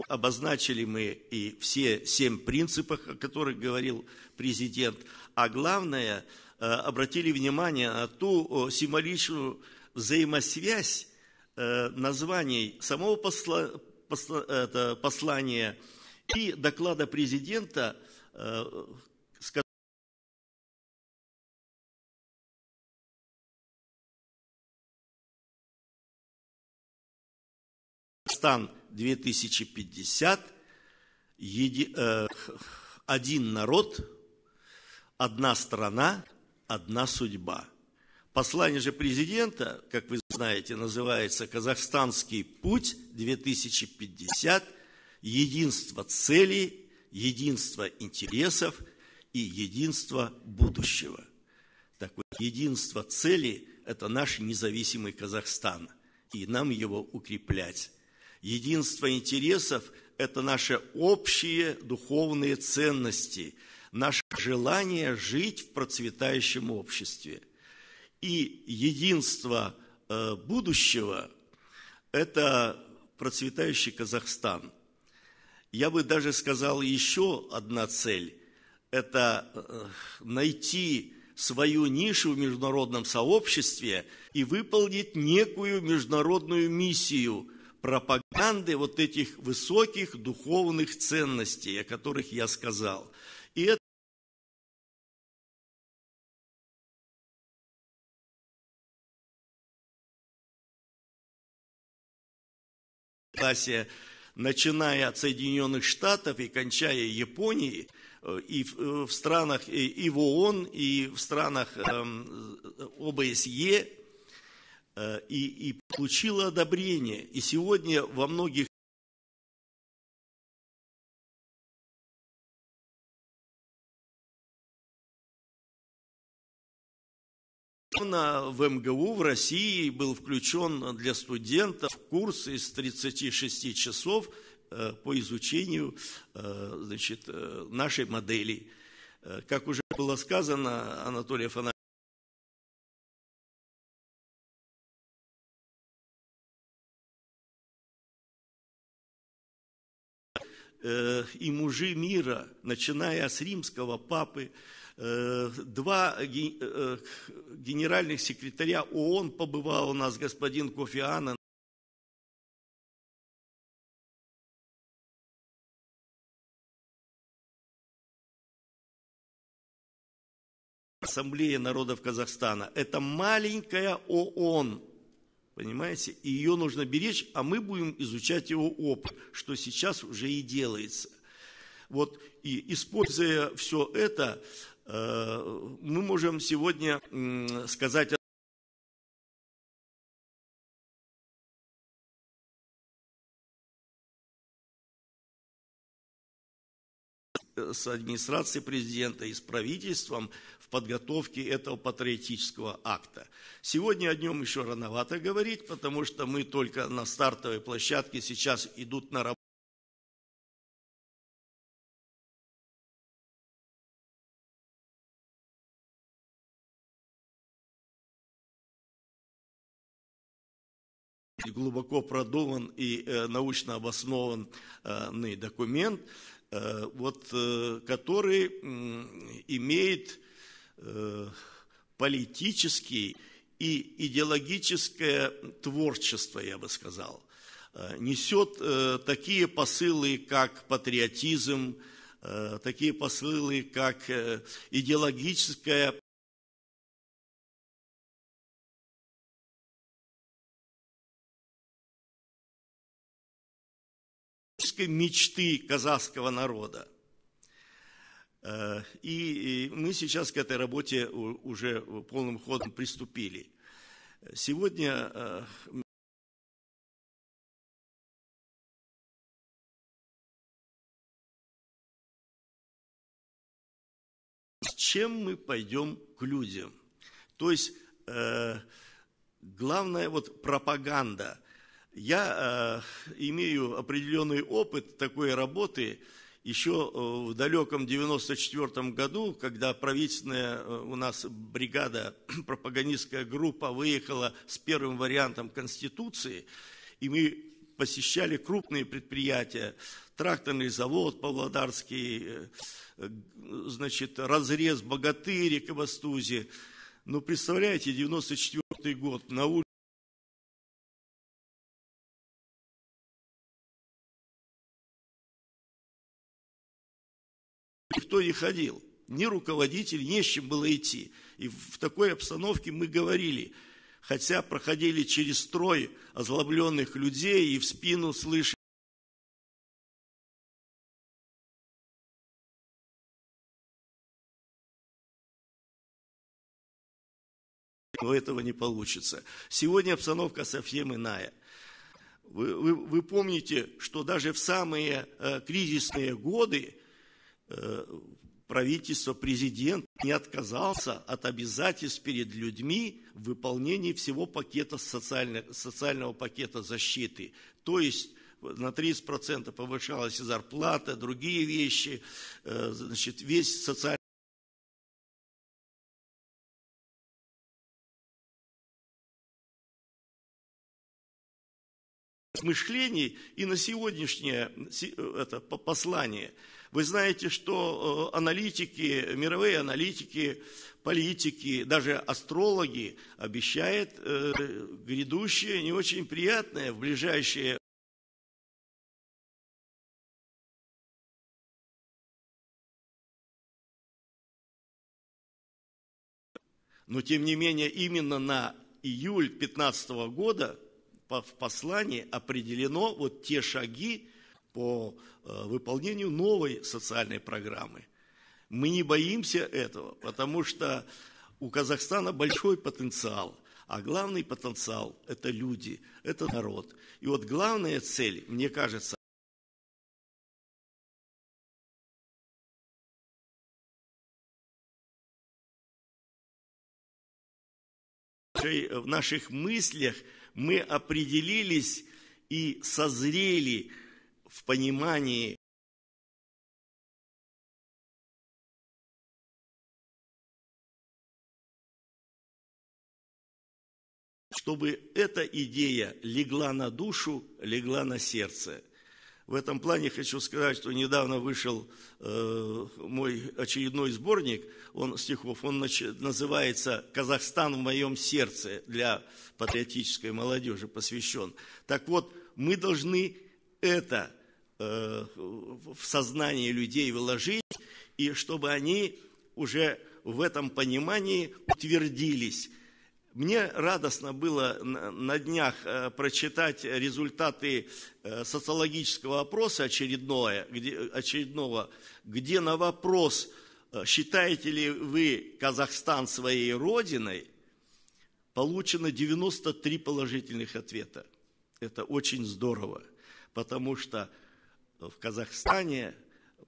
обозначили мы и все семь принципов, о которых говорил президент, а главное, э, обратили внимание на ту символичную взаимосвязь э, названий самого посла, посла, это, послания и доклада президента, э, Казахстан 2050, еди, э, один народ, одна страна, одна судьба. Послание же президента, как вы знаете, называется «Казахстанский путь 2050. Единство целей, единство интересов и единство будущего». Так вот, единство целей – это наш независимый Казахстан, и нам его укреплять. Единство интересов – это наши общие духовные ценности, наше желание жить в процветающем обществе. И единство э, будущего – это процветающий Казахстан. Я бы даже сказал еще одна цель – это э, найти свою нишу в международном сообществе и выполнить некую международную миссию пропаганды вот этих высоких духовных ценностей, о которых я сказал. И это начиная от Соединенных Штатов и кончая Японией, э, и в, э, странах, и в ООН, и в странах эм, ОБСЕ, э, и, и получила одобрение. И сегодня во многих Недавно в МГУ в России был включен для студентов курс из 36 часов э, по изучению э, значит, э, нашей модели. Как уже было сказано, Анатолий Афанасьевич, и мужи мира, начиная с римского папы, Э, два э, генеральных секретаря ООН побывал у нас, господин Кофи Аннан, Ассамблея народов Казахстана. Это маленькая ООН, понимаете? И ее нужно беречь, а мы будем изучать его опыт, что сейчас уже и делается. Вот, и используя все это, Э, мы можем сегодня сказать с администрацией президента и с правительством в подготовке этого патриотического акта. Сегодня о нем еще рановато говорить, потому что мы только на стартовой площадке сейчас идут на работу глубоко продуман и э, научно обоснованный документ, э, вот, э, который имеет политический и идеологическое творчество, я бы сказал, несет такие посылы, как патриотизм, такие посылы, как идеологическая политической мечты казахского народа. Э, и мы сейчас к этой работе уже полным ходом приступили. Сегодня э, с чем мы пойдем к людям? То есть э, главное вот пропаганда – я э, имею определенный опыт такой работы еще э, в далеком 94 году, когда правительственная э, у нас бригада, <clears throat> пропагандистская группа выехала с первым вариантом Конституции, и мы посещали крупные предприятия, тракторный завод Павлодарский, э, значит, разрез Богатыри, Кабастузи. Ну, представляете, 94 год, на улице никто не ходил, ни руководитель, не с чем было идти. И в такой обстановке мы говорили, хотя проходили через строй озлобленных людей и в спину слышали, но этого не получится. Сегодня обстановка совсем иная. Вы, вы, вы помните, что даже в самые э, кризисные годы правительство, президент не отказался от обязательств перед людьми в выполнении всего пакета социального, социального пакета защиты. То есть на 30% повышалась и зарплата, другие вещи, э, значит, весь социальный мышлений и на сегодняшнее э, это послание – вы знаете, что э, аналитики, мировые аналитики политики, даже астрологи обещают э, грядущее не очень приятное в ближайшее Но, тем не менее, именно на июль 2015 года в послании определено вот те шаги по э, выполнению новой социальной программы. Мы не боимся этого, потому что у Казахстана большой потенциал, а главный потенциал – это люди, это народ. И вот главная цель, мне кажется, в наших мыслях мы определились и созрели в понимании. Чтобы эта идея легла на душу, легла на сердце – в этом плане хочу сказать, что недавно вышел э, мой очередной сборник. Он, стихов, он нач, называется «Казахстан в моем сердце» для патриотической молодежи посвящен. Так вот, мы должны это в сознание людей вложить, и чтобы они уже в этом понимании утвердились – мне радостно было на днях э, прочитать результаты э, социологического опроса очередное, где, очередного, где на вопрос, э, считаете ли вы Казахстан своей родиной, получено 93 положительных ответа. Это очень здорово, потому что в Казахстане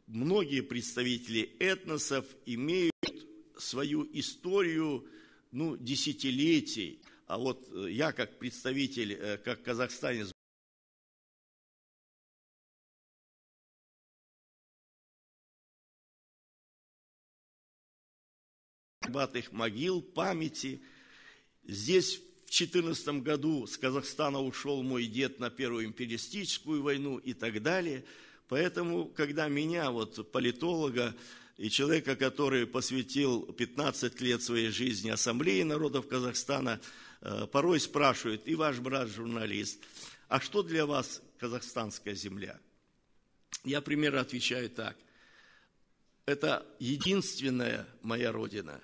многие представители этносов имеют свою историю, ну, десятилетий. А вот э, я как представитель, э, как казахстанец, их могил, памяти. Здесь в 2014 году с Казахстана ушел мой дед на Первую империалистическую войну и так далее. Поэтому, когда меня, вот политолога, и человека, который посвятил 15 лет своей жизни Ассамблее народов Казахстана, э, порой спрашивают, и ваш брат журналист, а что для вас казахстанская земля? Я примерно отвечаю так. Это единственная моя родина.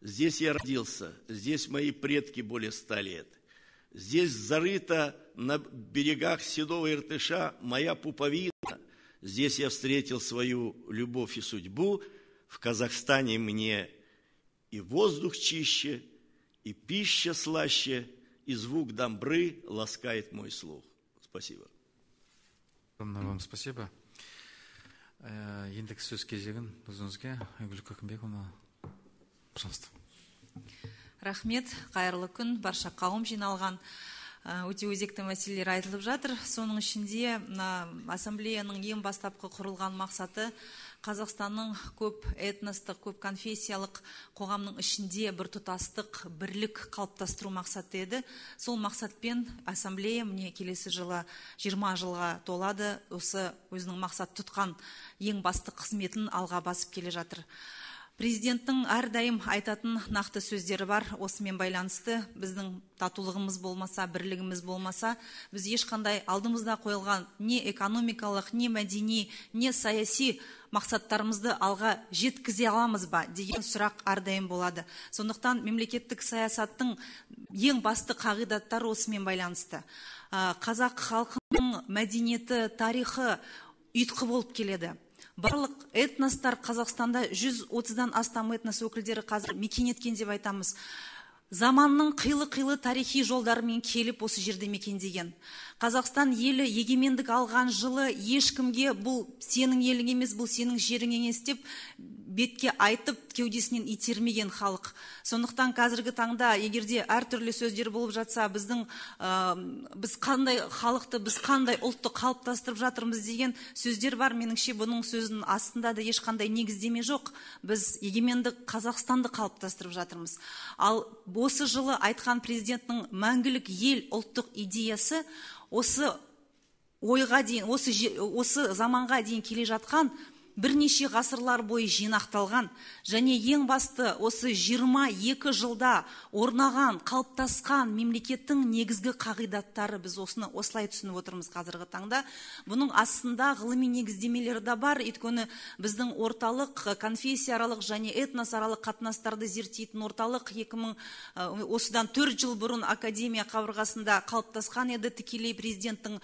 Здесь я родился, здесь мои предки более ста лет. Здесь зарыта на берегах Седого Иртыша моя пуповина, Здесь я встретил свою любовь и судьбу. В Казахстане мне и воздух чище, и пища слаще, и звук дамбры ласкает мой слух. Спасибо. Огромное вам спасибо. ендігі сөз кезегін өзіңізге айгүл көкімбековна пожалуйста. Рахмет қайырлы күн барша қауым жиналған. Өте өзекті мәселелер айтылып жатыр. Соның ішінде мына ассамблеяның ең бастапқы құрылған мақсаты қазақстанның көп этностық көп конфессиялық қоғамның ішінде бір тұтастық бірлік қалыптастыру мақсаты еді. Сол мақсатпен ассамблея міне келесі жылы 20 жылға толады. Осы өзінің мақсат тұтқан ең басты қызметін алға басып келе жатыр. Президенттің әрдайым айтатын нақты сөздері бар. Осымен байланысты біздің татулығымыз болмаса бірлігіміз болмаса біз ешқандай алдымызда қойылған не экономикалық не мәдени не саяси мақсаттарымызды алға жеткізе аламыз ба деген сұрақ әрдайым болады. Сондықтан мемлекеттік саясаттың ең басты қағидаттары осымен байланысты. Қазақ халқының мәдениеті тарихы ұйытқы болып келеді. Барлық этностар қазақстанда 130-дан астам этнос өкілдері қазір мекен еткен деп айтамыз. Заманның қилы қилы тарихи жолдарымен келіп осы жерде мекендеген. Қазақстан елі егемендік алған жылы ешкімге бұл сенің елің емес бұл сенің жерің емес деп бетке айтып кеудесінен итермеген халық. Сондықтан қазіргі таңда егерде әртүрлі сөздер болып жатса біздің біз қандай халықты біз қандай ұлтты қалыптастырып жатырмыз деген сөздер бар. Меніңше бұның сөзінің астында да ешқандай негіздеме жоқ. Біз егеменді қазақстанды қалыптастырып жатырмыз. Ал осы жылы айтқан президенттің мәңгілік ел ұлттық идеясы осы ойға дейін осы, осы заманға дейін келе жатқан бірнеше ғасырлар бойы жинақталған және ең басты осы 22 жылда орнаған қалыптасқан мемлекеттің негізгі қағидаттары біз осыны осылай түсініп отырмыз қазіргі таңда. Бұның астында ғылыми негіздемелері да бар. Өйткені біздің орталық конфессияаралық және этносаралық қатынастарды зерттейтін орталық 2000 осыдан төрт жыл бұрын академия қабырғасында қалыптасқан еді. Тікелей президенттің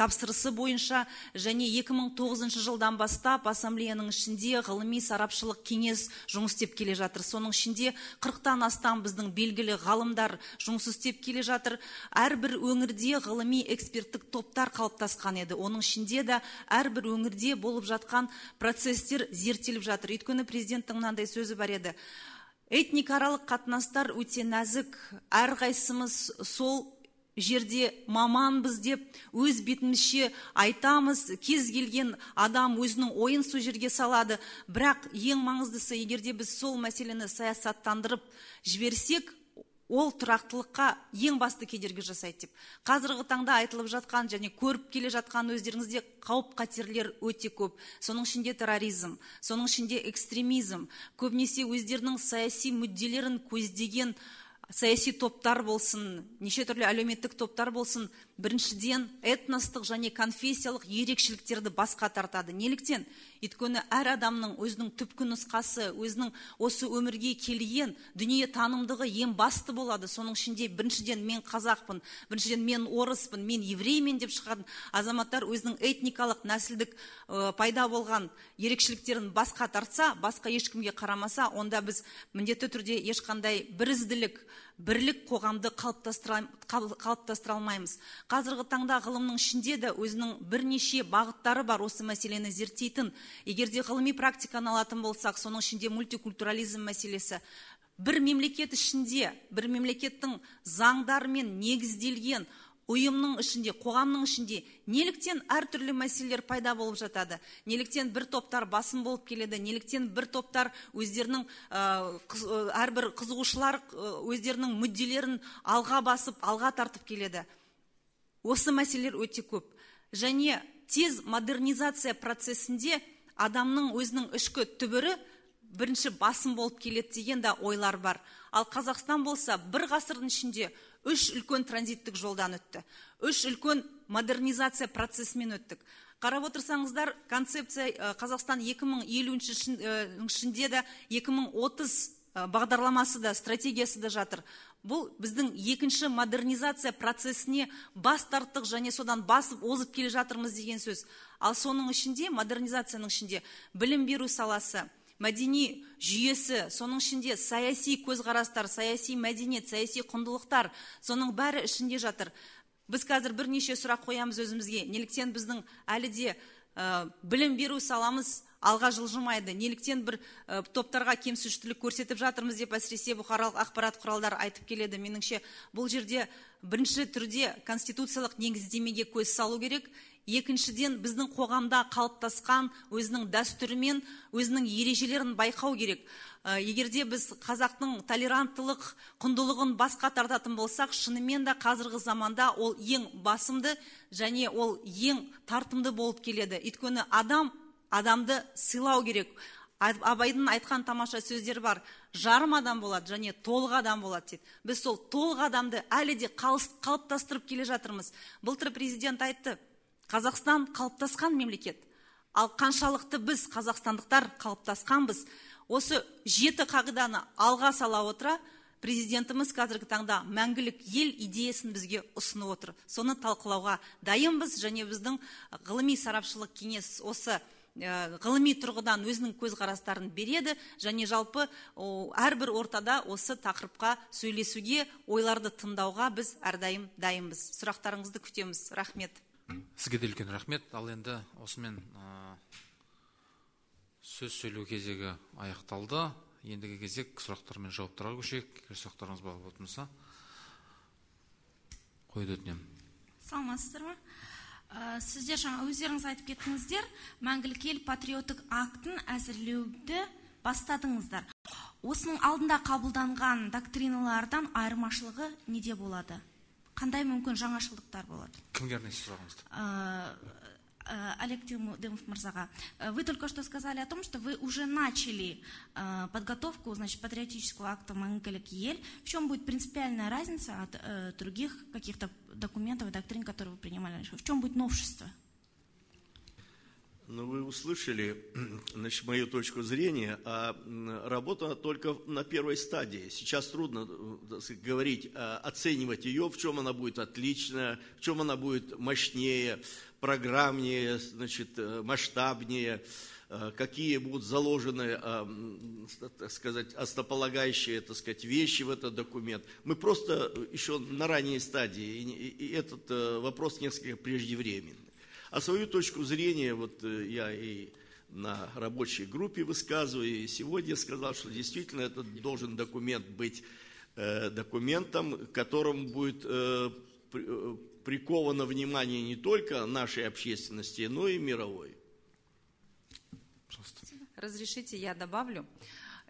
тапсырысы бойынша және 2009 жылдан бастап ассамблеяның ішінде ғылыми сарапшылық кеңес жұмыс істеп келе жатыр. Соның ішінде қырықтан астам біздің белгілі ғалымдар жұмыс істеп келе жатыр. Әрбір өңірде ғылыми эксперттік топтар қалыптасқан еді. Оның ішінде де әрбір өңірде болып жатқан процесстер зерттеліп жатыр. Өйткені президенттің мынандай сөзі бар еді. Этникааралық қатынастар өте нәзік. Әрқайсымыз сол жерде маманбыз деп өз бетімізше айтамыз. Кез келген адам өзінің ойын сол жерге салады. Бірақ ең маңыздысы егерде біз сол мәселені саясаттандырып жіберсек ол тұрақтылыққа ең басты кедергі жасайды деп. Қазіргі таңда айтылып жатқан және көріп келе жатқан өздеріңізде қауіп қатерлер өте көп. Соның ішінде терроризм соның ішінде экстремизм. Көбінесе өздерінің саяси мүдделерін көздеген саяси топтар болсын неше түрлі әлеуметтік топтар болсын біріншіден этностық және конфессиялық ерекшеліктерді басқа тартады. Неліктен өйткені әр адамның өзінің түпкі нұсқасы өзінің осы өмірге келген дүние танымдығы ең басты болады. Соның ішінде біріншіден мен қазақпын біріншіден мен орыспын мен евреймін деп шығатын азаматтар өзінің этникалық нәсілдік пайда болған ерекшеліктерін басқа тартса басқа ешкімге қарамаса онда біз міндетті түрде ешқандай бірізділік бірлік қоғамды қалыптастыра, алмаймыз. Қазіргі таңда ғылымның ішінде де өзінің бірнеше бағыттары бар осы мәселені зерттейтін. Егер де ғылыми практиканы алатын болсақ соның ішінде мультикультурализм мәселесі. Бір мемлекет ішінде бір мемлекеттің заңдарымен негізделген ұйымның ішінде қоғамның ішінде неліктен әртүрлі мәселелер пайда болып жатады? Неліктен бір топтар басым болып келеді? Неліктен бір топтар өздерінің әрбір қызығушылар өздерінің мүдделерін алға басып алға тартып келеді? Осы мәселелер өте көп. Және тез модернизация процесінде адамның өзінің ішкі түбірі бірінші басым болып келеді деген да ойлар бар. Ал қазақстан болса бір ғасырдың ішінде үш үлкен транзиттік жолдан өтті. Үш үлкен модернизация процесімен өттік. Қарап отырсаңыздар концепция қазақстан 2050 ішінде де 2030 бағдарламасы да стратегиясы да жатыр. Бұл біздің екінші модернизация процесіне бас тарттық және содан басып озып келе жатырмыз деген сөз. Ал соның ішінде модернизацияның ішінде білім беру саласы мәдени жүйесі соның ішінде саяси көзқарастар саяси мәдениет саяси құндылықтар соның бәрі ішінде жатыр. Біз қазір бірнеше сұрақ қоямыз өзімізге. Неліктен біздің әлі де білім беру саламыз алға жылжымайды. Неліктен бір топтарға кемсітушілік көрсетіп жатырмыз деп әсіресе бұқаралық ақпарат құралдары айтып келеді. Меніңше бұл жерде бірінші түрде конституциялық негіздемеге көз салу керек. Екіншіден біздің қоғамда қалыптасқан өзінің дәстүрімен өзінің ережелерін байқау керек. Егерде біз қазақтың толеранттылық құндылығын басқа тартатын болсақ шынымен де қазіргі заманда ол ең басымды және ол ең тартымды болып келеді. Өйткені адам адамды сыйлау керек. Абайдың айтқан тамаша сөздері бар. Жарым адам болады және толық адам болады дейді. Біз сол толық адамды әлі де қалыптастырып келе жатырмыз. Былтыр президент айтты қазақстан қалыптасқан мемлекет. Ал қаншалықты біз қазақстандықтар қалыптасқанбыз осы жеті қағиданы алға сала отыра президентіміз қазіргі таңда мәңгілік ел идеясын бізге ұсынып отыр. Соны талқылауға дайынбыз және біздің ғылыми сарапшылық кеңес осы ғылыми тұрғыдан өзінің көзқарастарын береді және жалпы әрбір ортада осы тақырыпқа сөйлесуге ойларды тыңдауға біз әрдайым дайынбыз. Сұрақтарыңызды күтеміз. Рахмет. Сізге де үлкен рахмет. Ал енді осымен сөз сөйлеу кезегі аяқталды. Ендігі кезек сұрақтар мен жауаптарға көшейік. Егер сұрақтарыңыз бар болатын болса қоюды өтінемін саламатсыздар ма сіздер жаңа өздеріңіз айтып кеттіңіздер мәңгілік ел патриоттық актін әзірлеуді бастадыңыздар. Осының алдында қабылданған доктриналардан айырмашылығы неде болады? Қандай мүмкін жаңашылдықтар болады кімге арнайсыз сұрағыңызды Э, Олег Демов Мурзага, э, вы только что сказали о том, что вы уже начали э, подготовку значит, патриотического акта Мангеля Киель. В чем будет принципиальная разница от других каких-то документов и доктрин, которые вы принимали раньше? В чем будет новшество? Ну, вы услышали, <clears throat> значит, мою точку зрения, а работа только на первой стадии. Сейчас трудно сказать, говорить, а, оценивать ее, в чем она будет отличная, в чем она будет мощнее, программнее, значит, э, масштабнее, э, какие будут заложены, а, так сказать, основополагающие, так сказать, вещи в этот документ. Мы просто еще на ранней стадии, и этот э, вопрос несколько преждевременный. А свою точку зрения вот э, я и на рабочей группе высказываю, и сегодня сказал, что действительно этот должен документ быть э, документом, которым будет э, приковано внимание не только нашей общественности, но и мировой. Разрешите, я добавлю.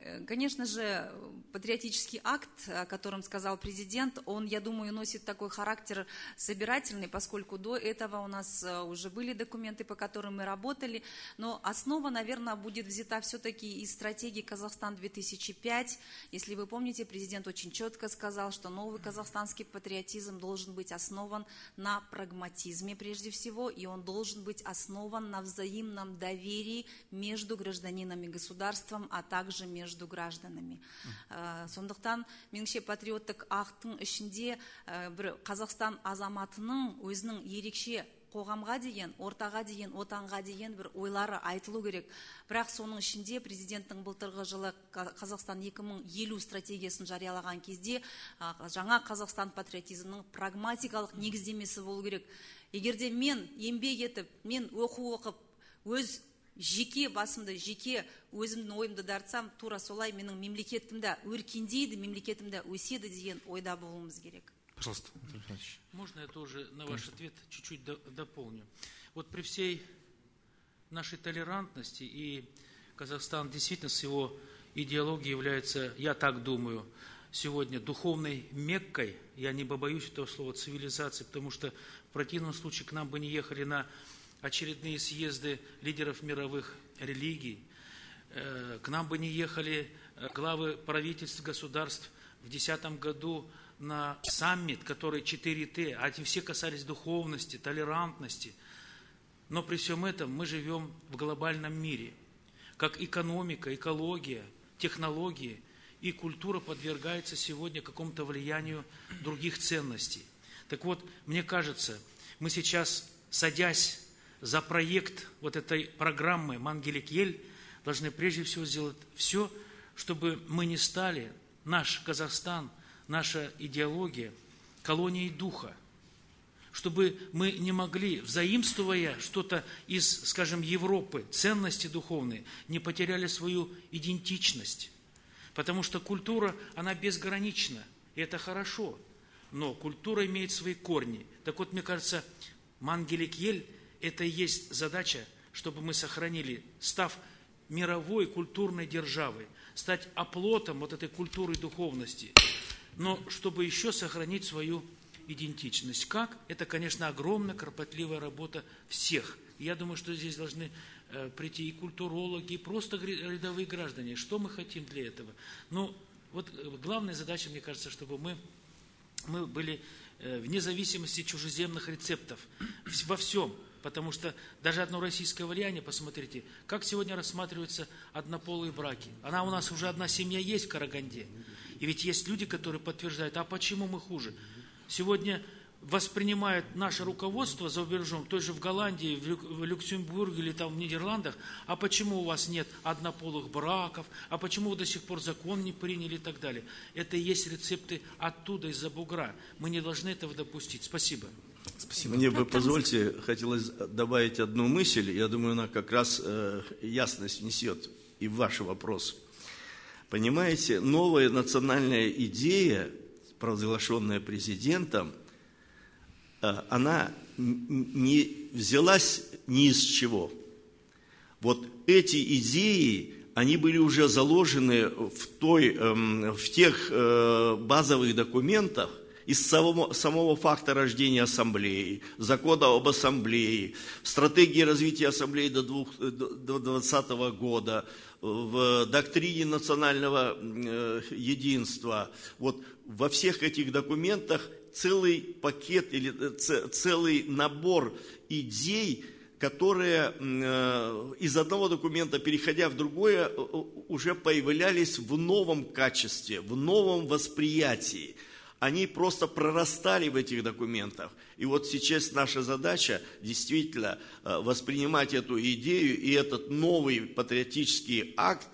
Э, конечно же, патриотический акт, о котором сказал президент, он, я думаю, носит такой характер собирательный, поскольку до этого у нас э, уже были документы, по которым мы работали, но основа, наверное, будет взята все-таки из стратегии «Казахстан-2005». Если вы помните, президент очень четко сказал, что новый казахстанский патриотизм должен быть основан на прагматизме прежде всего, и он должен быть основан на взаимном доверии между гражданином и государством, а также между между гражданами. Ә, сондықтан меніңше патриоттық ақтың ішінде ә, бір қазақстан азаматының өзінің ерекше қоғамға деген ортаға деген отанға деген бір ойлары айтылу керек. Бірақ соның ішінде президенттің былтырғы жылы қазақстан 2050 стратегиясын жариялаған кезде жаңа қазақстан патриотизмнің прагматикалық негіздемесі болу керек. Егерде мен еңбек етіп мен оқу оқып өз жеке басымды жеке өзімнің ойымды дарытсам тура солай менің мемлекетім де өркендейді мемлекетім де өседі деген ойда болуымыз керек пожалуйста можно я тоже на ваш ответ чуть-чуть дополню вот при всей нашей толерантности и Казахстан действительно с его идеологией является, я так думаю, сегодня духовной меккой, я не побоюсь этого слова, цивилизации, потому что в противном случае к нам бы не ехали на очередные съезды лидеров мировых религий, э, к нам бы не ехали э, главы правительств государств в 2010 году на саммит, который 4Т, а эти все касались духовности, толерантности. Но при всем этом мы живем в глобальном мире. Как экономика, экология, технологии и культура подвергается сегодня какому-то влиянию других ценностей. Так вот, мне кажется, мы сейчас, садясь за проект вот этой программы «Мангелик Ель» должны прежде всего сделать все, чтобы мы не стали, наш Казахстан, наша идеология, колонией духа, чтобы мы не могли, взаимствуя что-то из, скажем, Европы, ценности духовные, не потеряли свою идентичность. Потому что культура, она безгранична, и это хорошо. Но культура имеет свои корни. Так вот, мне кажется, Мангелик Ель – это и есть задача, чтобы мы сохранили, став мировой культурной державой, стать оплотом вот этой культуры духовности, но чтобы еще сохранить свою идентичность. Как? Это, конечно, огромная, кропотливая работа всех. Я думаю, что здесь должны э, прийти и культурологи, и просто рядовые граждане. Что мы хотим для этого? Ну, вот э, главная задача, мне кажется, чтобы мы, мы были э, вне зависимости чужеземных рецептов во всем – Потому что даже одно российское влияние, посмотрите, как сегодня рассматриваются однополые браки. Она у нас уже одна семья есть в Караганде. И ведь есть люди, которые подтверждают, а почему мы хуже? Сегодня воспринимает наше руководство за рубежом, той же в Голландии, в Люксембурге или там в Нидерландах, а почему у вас нет однополых браков, а почему вы до сих пор закон не приняли и так далее. Это и есть рецепты оттуда, из-за бугра. Мы не должны этого допустить. Спасибо. Спасибо. Мне бы позвольте, хотелось добавить одну мысль. Я думаю, она как раз э, ясность внесет и в ваш вопрос. Понимаете, новая национальная идея, провозглашенная президентом, э, она не взялась ни из чего. Вот эти идеи, они были уже заложены в, той, э, в тех э, базовых документах, из самого, самого факта рождения ассамблеи, закона об ассамблее, стратегии развития ассамблеи до 2020 года, в доктрине национального э, единства. Вот во всех этих документах целый пакет или э, целый набор идей, которые э, из одного документа, переходя в другое, уже появлялись в новом качестве, в новом восприятии – они просто прорастали в этих документах. И вот сейчас наша задача действительно э, воспринимать эту идею и этот новый патриотический акт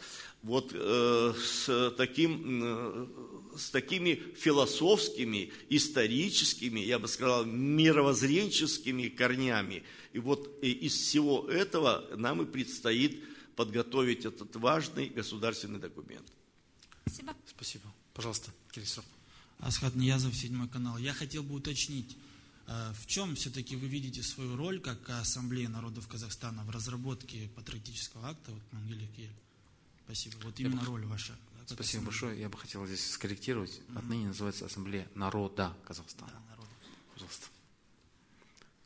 вот э, с, таким, э, с такими философскими, историческими, я бы сказал, мировоззренческими корнями. И вот из всего этого нам и предстоит подготовить этот важный государственный документ. Спасибо. Спасибо. Пожалуйста, Кирисов. Асхат Ниязов, седьмой канал. Я хотел бы уточнить, э, в чем все-таки вы видите свою роль как Ассамблея народов Казахстана в разработке патриотического акта вот, Мангелик Спасибо. Вот именно роль ваша. Спасибо ассамблея. большое. Я бы хотел здесь скорректировать. Отныне называется Ассамблея народа Казахстана. Да, народа. Пожалуйста.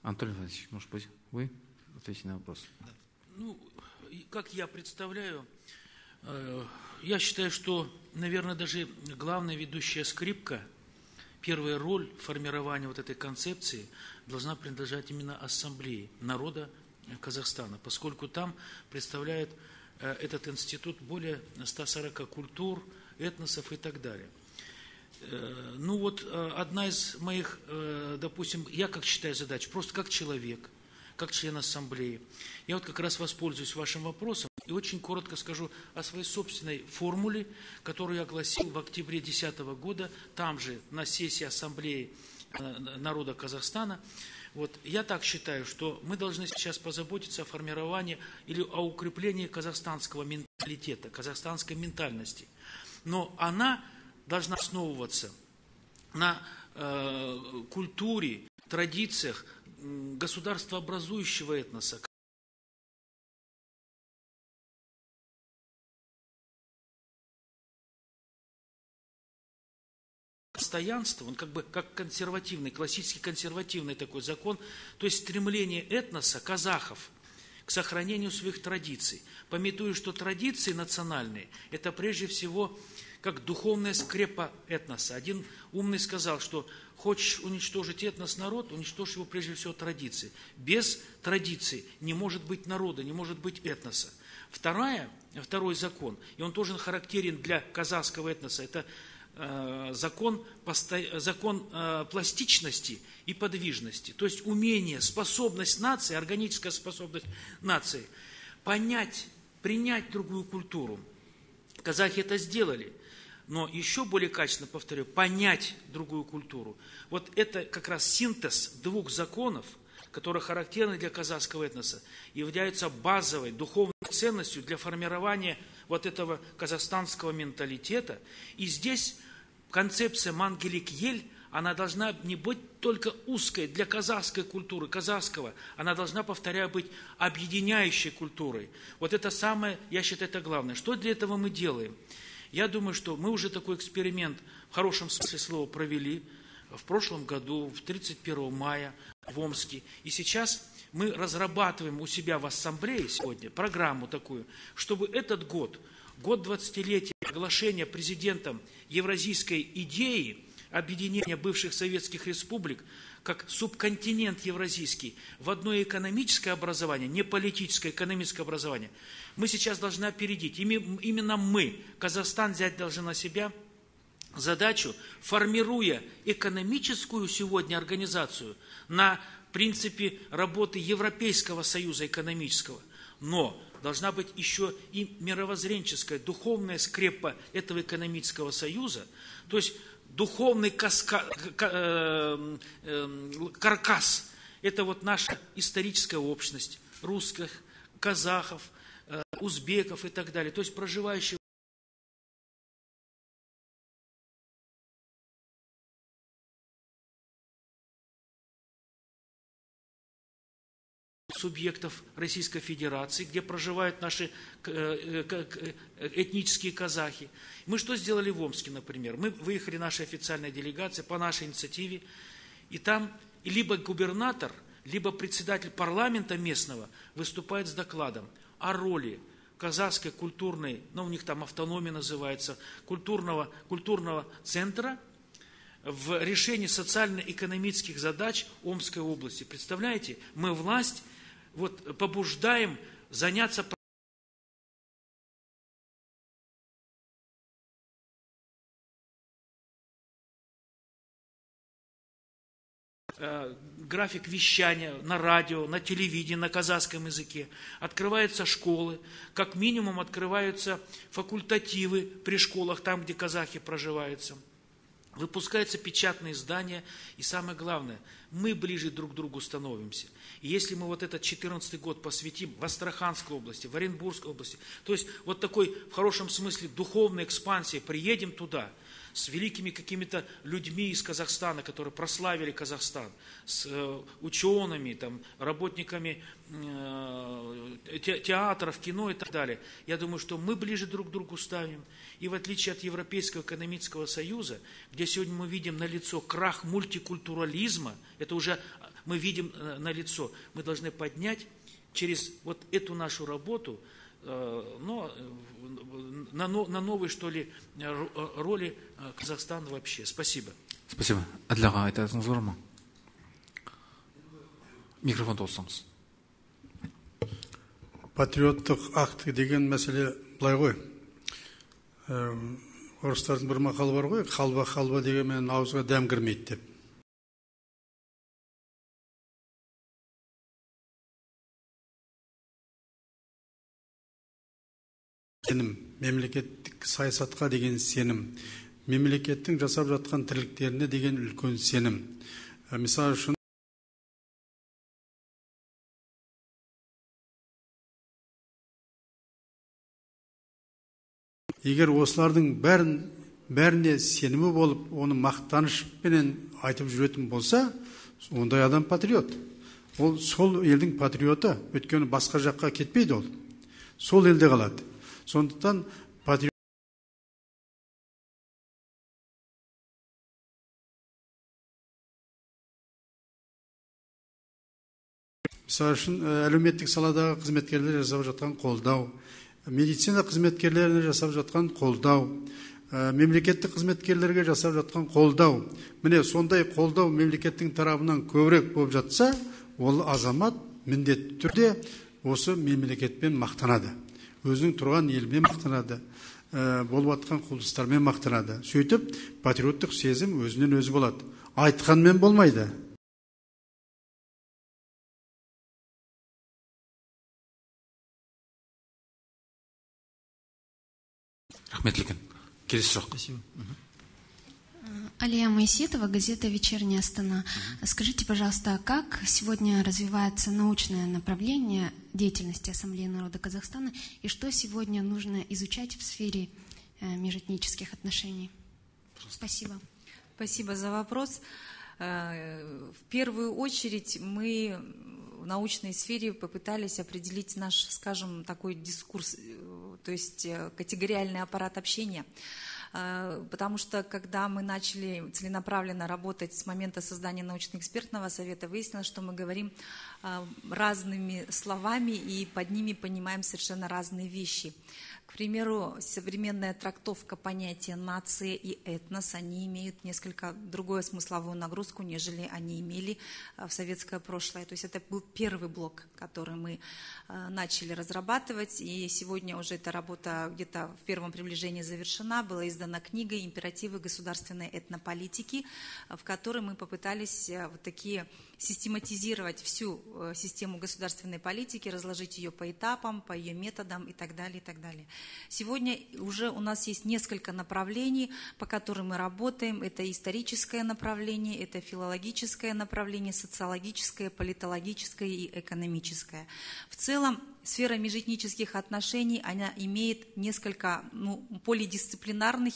Анатолий Владимирович, может быть, вы ответите на вопрос? Да. Ну, как я представляю, э, я считаю, что, наверное, даже главная ведущая скрипка, первая роль формирования вот этой концепции должна принадлежать именно Ассамблее народа Казахстана, поскольку там представляет э, этот институт более 140 культур, этносов и так далее. Э, ну вот э, одна из моих, допустим, я как считаю задач, просто как человек, как член ассамблеи, я вот как раз воспользуюсь вашим вопросом и очень коротко скажу о своей собственной формуле, которую я огласил в октябре 2010 года, там же на сессии Ассамблеи э, народа Казахстана. Вот, я так считаю, что мы должны сейчас позаботиться о формировании или о укреплении казахстанского менталитета, казахстанской ментальности. Но она должна основываться на э, культуре, традициях государствообразующего этноса, постоянство, он как бы как консервативный, классический консервативный такой закон, то есть стремление этноса, казахов, к сохранению своих традиций. Пометую, что традиции национальные – это прежде всего как духовная скрепа этноса. Один умный сказал, что хочешь уничтожить этнос, народ, уничтожь его прежде всего традиции. Без традиций не может быть народа, не может быть этноса. Вторая, второй закон, и он тоже характерен для казахского этноса, это закон, закон э, пластичности и подвижности. То есть умение, способность нации, органическая способность нации понять, принять другую культуру. Казахи это сделали. Но еще более качественно, повторю, понять другую культуру. Вот это как раз синтез двух законов, которые характерны для казахского этноса, являются базовой духовной ценностью для формирования вот этого казахстанского менталитета. И здесь концепция Мангелик-Ель, она должна не быть только узкой для казахской культуры, казахского. Она должна, повторяю, быть объединяющей культурой. Вот это самое, я считаю, это главное. Что для этого мы делаем? Я думаю, что мы уже такой эксперимент в хорошем смысле слова провели в прошлом году, в 31 мая в Омске. И сейчас мы разрабатываем у себя в ассамблее сегодня программу такую, чтобы этот год, год 20-летия оглашения президентом евразийской идеи объединения бывших советских республик как субконтинент евразийский в одно экономическое образование, не политическое, экономическое образование, мы сейчас должны опередить. Именно мы, Казахстан, взять должен на себя задачу, формируя экономическую сегодня организацию на принципе работы Европейского союза экономического. Но должна быть еще и мировоззренческая, духовная скрепа этого экономического союза, то есть духовный каска, э, э, каркас. Это вот наша историческая общность русских, казахов, э, узбеков и так далее, то есть проживающих субъектов Российской Федерации, где проживают наши э, э, этнические казахи. Мы что сделали в Омске, например? Мы выехали, наша официальная делегация, по нашей инициативе, и там либо губернатор, либо председатель парламента местного выступает с докладом о роли казахской культурной, ну, у них там автономия называется, культурного, культурного центра в решении социально-экономических задач Омской области. Представляете, мы власть вот, побуждаем заняться Э, график вещания на радио, на телевидении, на казахском языке. Открываются школы, как минимум открываются факультативы при школах, там, где казахи проживаются. Выпускаются печатные издания, и самое главное, мы ближе друг к другу становимся. И если мы вот этот 14 год посвятим в Астраханской области, в Оренбургской области, то есть вот такой, в хорошем смысле, духовной экспансии, приедем туда – с великими какими-то людьми из Казахстана, которые прославили Казахстан, с э, учеными, там, работниками э, театров, кино и так далее. Я думаю, что мы ближе друг к другу ставим. И в отличие от Европейского экономического союза, где сегодня мы видим на лицо крах мультикультурализма, это уже мы видим э, на лицо, мы должны поднять через вот эту нашу работу – но э, на, на новой, что ли, э, роли Казахстана вообще. Спасибо. Спасибо. Әділаға айтатыңыз бар ма? Микрофон тоссаңыз. Патриоттық акт деген мәселе былай ғой. Орыстардың бір мақалы бар ғой, қалба қалба дегенмен ауызға дәм кірмейді деп. Сенім мемлекеттік саясатқа деген сенім мемлекеттің жасап жатқан тірліктеріне деген үлкен сенім. Мысалы үшін егер осылардың бәрін бәріне сенімі болып оны мақтанышпенен айтып жүретін болса ондай адам патриот. Ол сол елдің патриоты өйткені басқа жаққа кетпейді ол. Сол елде қалады. Сондықтан мысалы үшін әлеуметтік саладағы қызметкерлер жасап жатқан қолдау медицина қызметкерлеріне жасап жатқан қолдау мемлекеттік қызметкерлерге жасап жатқан қолдау. Міне сондай қолдау мемлекеттің тарапынан көбірек болып жатса ол азамат міндетті түрде осы мемлекетпен мақтанады. Өзінің тұрған елімен мақтанады ә, болып жатқан құбылыстармен мақтанады. Сөйтіп патриоттық сезім өзінен өзі болады. Айтқанмен болмайды. Рахмет үлкен келесі сұрақ. Спасибо Алия Моисетова, газета «Вечерняя Астана». Скажите, пожалуйста, как сегодня развивается научное направление деятельности Ассамблеи народа Казахстана и что сегодня нужно изучать в сфере э, межэтнических отношений? Спасибо. Спасибо за вопрос. Э, в первую очередь мы в научной сфере попытались определить наш, скажем, такой дискурс, э, то есть категориальный аппарат общения – потому что когда мы начали целенаправленно работать с момента создания научно-экспертного совета, выяснилось, что мы говорим э, разными словами и под ними понимаем совершенно разные вещи. К примеру, современная трактовка понятия нация и этнос, они имеют несколько другую смысловую нагрузку, нежели они имели э, в советское прошлое. То есть это был первый блок, который мы э, начали разрабатывать, и сегодня уже эта работа где-то в первом приближении завершена, была издана книга «Императивы государственной этнополитики», э, в которой мы попытались вот такие систематизировать всю э, систему государственной политики, разложить ее по этапам, по ее методам и так далее, и так далее. Сегодня уже у нас есть несколько направлений, по которым мы работаем. Это историческое направление, это филологическое направление, социологическое, политологическое и экономическое. В целом, сфера межэтнических отношений, она имеет несколько ну, полидисциплинарных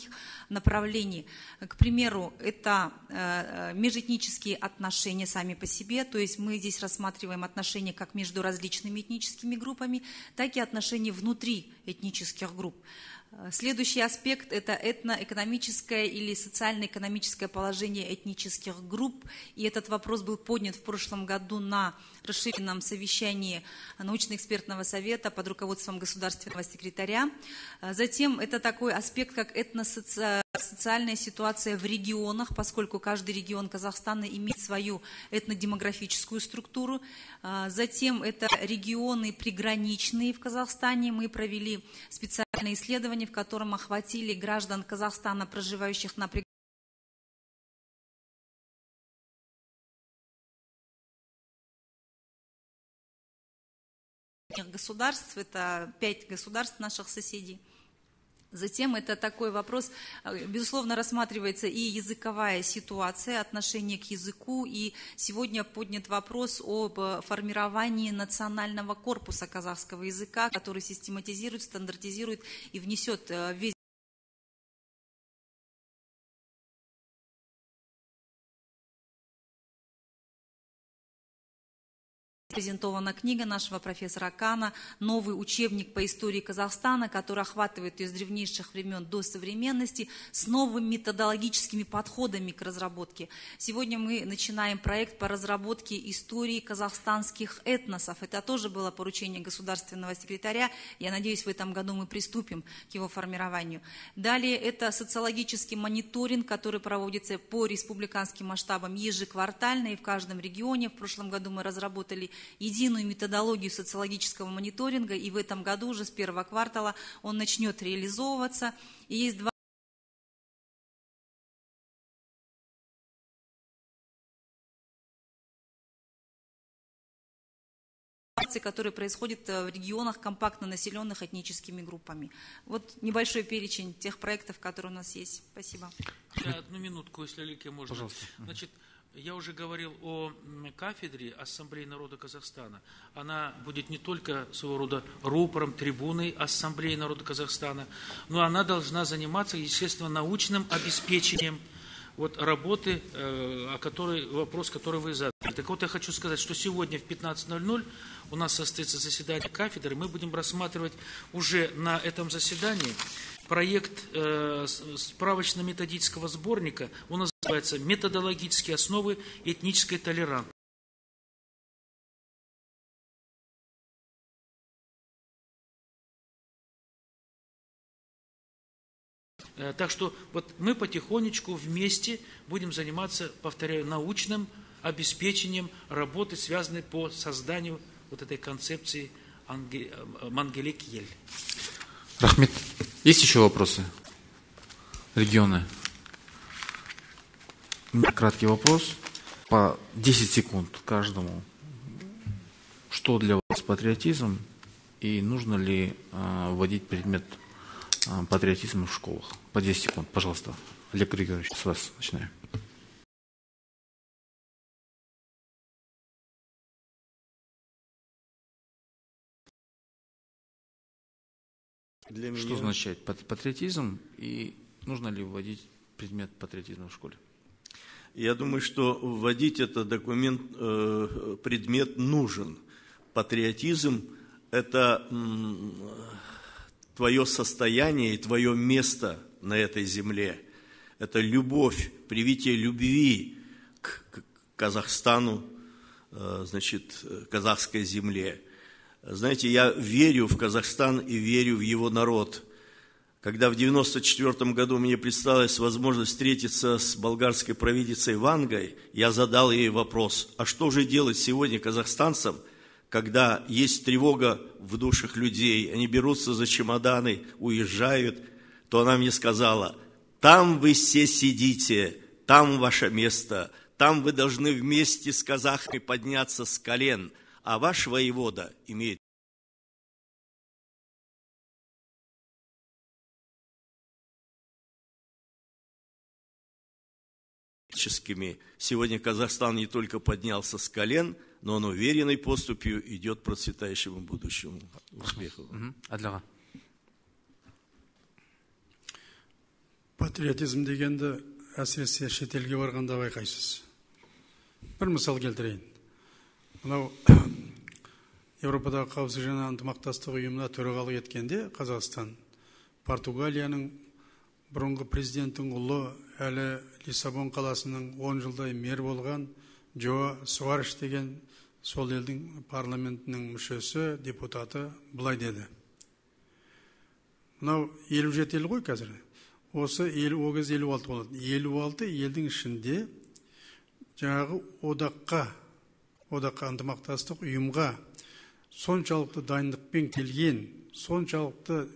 направлений. К примеру, это э, межэтнические отношения сами по себе, то есть мы здесь рассматриваем отношения как между различными этническими группами, так и отношения внутри этнических групп. Следующий аспект – это этноэкономическое или социально-экономическое положение этнических групп. И этот вопрос был поднят в прошлом году на расширенном совещании научно-экспертного совета под руководством государственного секретаря. Затем это такой аспект, как этносоциальная ситуация в регионах, поскольку каждый регион Казахстана имеет свою этнодемографическую структуру. Затем это регионы приграничные в Казахстане. Мы провели специальное исследование, в котором охватили граждан Казахстана, проживающих на государств, это пять государств наших соседей. Затем это такой вопрос, э, безусловно, рассматривается и языковая ситуация, отношение к языку, и сегодня поднят вопрос об формировании национального корпуса казахского языка, который систематизирует, стандартизирует и внесет э, весь презентована книга нашего профессора Кана «Новый учебник по истории Казахстана», который охватывает ее с древнейших времен до современности, с новыми методологическими подходами к разработке. Сегодня мы начинаем проект по разработке истории казахстанских этносов. Это тоже было поручение государственного секретаря. Я надеюсь, в этом году мы приступим к его формированию. Далее это социологический мониторинг, который проводится по республиканским масштабам ежеквартально и в каждом регионе. В прошлом году мы разработали единую методологию социологического мониторинга, и в этом году уже с первого квартала он начнет реализовываться. И есть два которые происходят э, в регионах, компактно населенных этническими группами. Вот небольшой перечень тех проектов, которые у нас есть. Спасибо. Я одну минутку, если Лике можно. Пожалуйста. Значит, я уже говорил о кафедре Ассамблеи народа Казахстана. Она будет не только своего рода рупором, трибуной Ассамблеи народа Казахстана, но она должна заниматься, естественно, научным обеспечением вот работы, э, о которой, вопрос, который вы задали. Так вот, я хочу сказать, что сегодня в 15.00 у нас состоится заседание кафедры, мы будем рассматривать уже на этом заседании проект э, справочно-методического сборника, он называется «Методологические основы этнической толерантности». Э, так что вот мы потихонечку вместе будем заниматься, повторяю, научным обеспечением работы, связанной по созданию вот этой концепции э, Мангелек Ель. Рахмет. Есть еще вопросы? Регионы. Краткий вопрос. По 10 секунд каждому. Что для вас патриотизм? И нужно ли э, вводить предмет э, патриотизма в школах? По 10 секунд, пожалуйста. Олег Григорьевич, с вас начинаем. Для меня... Что означает патриотизм и нужно ли вводить предмет патриотизма в школе? Я думаю, что вводить этот документ, э, предмет нужен. Патриотизм – это твое состояние и твое место на этой земле. Это любовь, привитие любви к Казахстану, э, значит, казахской земле. Знаете, я верю в Казахстан и верю в его народ. Когда в 1994 году мне представилась возможность встретиться с болгарской провидицей Вангой, я задал ей вопрос, а что же делать сегодня казахстанцам, когда есть тревога в душах людей, они берутся за чемоданы, уезжают, то она мне сказала, там вы все сидите, там ваше место, там вы должны вместе с казахами подняться с колен – а ваш воевода имеет пророческими. Сегодня Казахстан не только поднялся с колен, но он уверенной поступью идет к процветающему будущему. Успехов. әділ аға патриотизм дегенді әсіресе шетелге барғанда байқайсыз бір мысал келтірейін мынау еуропадағы қауіпсіздік және ынтымақтастық ұйымына төрағалық еткенде қазақстан португалияның бұрынғы президенттің ұлы әлі лиссабон қаласының он жылдай мер болған джоа суареш деген сол елдің парламентінің мүшесі депутаты былай деді. Мынау елу жеті ел ғой қазір. Осы елу ол кезде елу алты болатын елу алты елдің ішінде жаңағы одаққа одаққа ынтымақтастық ұйымға соншалықты дайындықпен келген соншалықты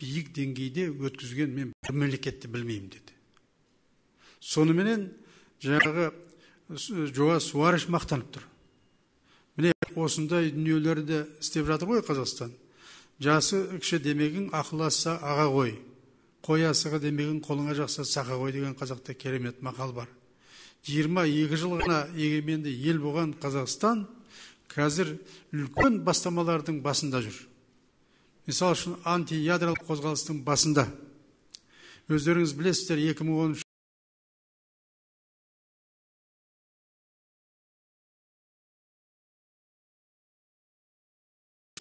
биік деңгейде өткізген мен бір мемлекетті білмеймін деді. Соныменен жаңағы жоа суареш мақтанып тұр. Міне осындай дүниелерді істеп жатыр ғой қазақстан. Жасы кіші демегің ақыл асса аға ғой қой асығы демегің қолыңа жақса сақа ғой деген қазақта керемет мақал бар. Жиырма екі жыл ғана егеменді ел болған қазақстан қазір үлкен бастамалардың басында жүр. Мысалы үшін антиядролық қозғалыстың басында. Өздеріңіз білесіздер 2013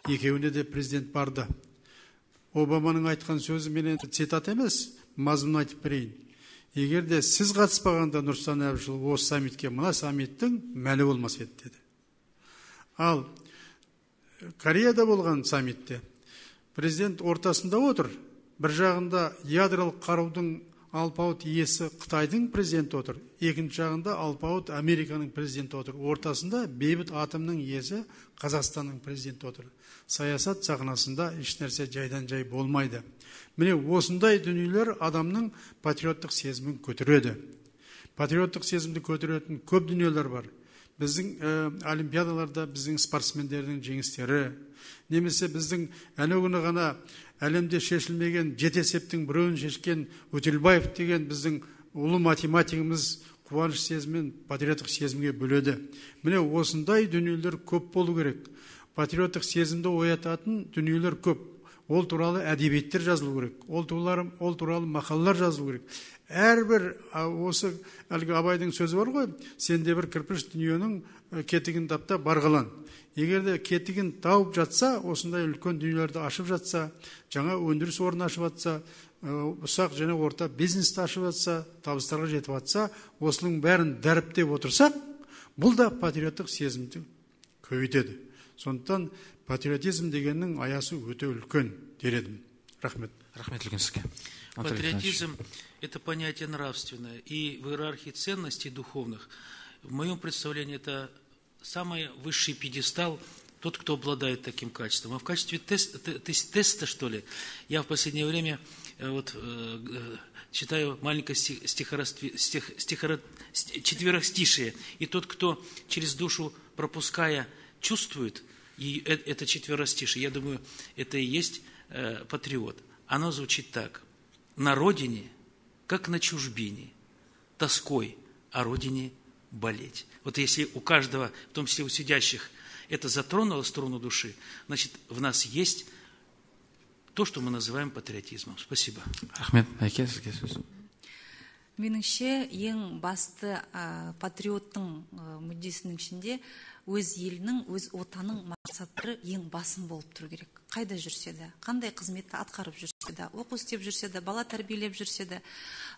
екеуіне де президент барды. Обаманың айтқан сөзі мен енді цитат емес мазмұнын айтып берейін. Егер де сіз қатыспағанда нұрсұлтан әбішұлы осы саммитке мына саммиттің мәні болмас еді деді. Ал кореяда болған саммитте президент ортасында отыр. Бір жағында ядролық қарудың алпауыт иесі қытайдың президенті отыр. Екінші жағында алпауыт американың президенті отыр. Ортасында бейбіт атомның иесі қазақстанның президенті отыр. Саясат сахнасында ешнәрсе жайдан жай болмайды. Міне осындай дүниелер адамның патриоттық сезімін көтереді. Патриоттық сезімді көтеретін көп дүниелер бар. Біздің ә, олимпиадаларда біздің спортсмендердің жеңістері немесе біздің әне күні ғана әлемде шешілмеген жеті есептің біреуін шешкен өтелбаев деген біздің ұлы математигіміз қуаныш сезіммен патриоттық сезімге бөледі. Міне осындай дүниелер көп болу керек. Патриоттық сезімді оятатын дүниелер көп. Ол туралы әдебиеттер жазылу керек. Ол туралы, ол туралы мақалалар жазылу керек. Әрбір осы әлгі абайдың сөзі бар ғой сенде бір кірпіш дүниенің кетігін тапта барғылан егер де кетігін тауып жатса осындай үлкен дүниелерді ашып жатса жаңа өндіріс орнын ашып жатса ұсақ және орта бизнесті ашып жатса табыстарға жетіп жатса осының бәрін дәріптеп отырсақ бұл да патриоттық сезімді көбейтеді. Сондықтан патриотизм дегеннің аясы өте үлкен дер едім. Рахмет. Рахмет үлкен сізге. Патриотизм – это понятие нравственное. И в иерархии ценностей духовных, в моем представлении, это самый высший пьедестал тот, кто обладает таким качеством. А в качестве тест, тест, теста, что ли, я в последнее время вот, э, читаю маленькое стихоростви, стих, стихоро, четверостишие. И тот, кто через душу пропуская чувствует, и это четверостишие, я думаю, это и есть э, патриот. Оно звучит так. На родине, как на чужбине, тоской о родине болеть. Вот если у каждого, в том числе у сидящих, это затронуло струну души, значит, в нас есть то, что мы называем патриотизмом. Спасибо. рахмет әке сізге сөз меніңше ең басты ә, патриоттың ә, мүддесінің ішінде өз елінің өз отаның мақсаттары ең басым болып тұру керек қайда жүрсе де қандай қызметті атқарып жүрсе де оқу істеп жүрсе де бала тәрбиелеп жүрсе де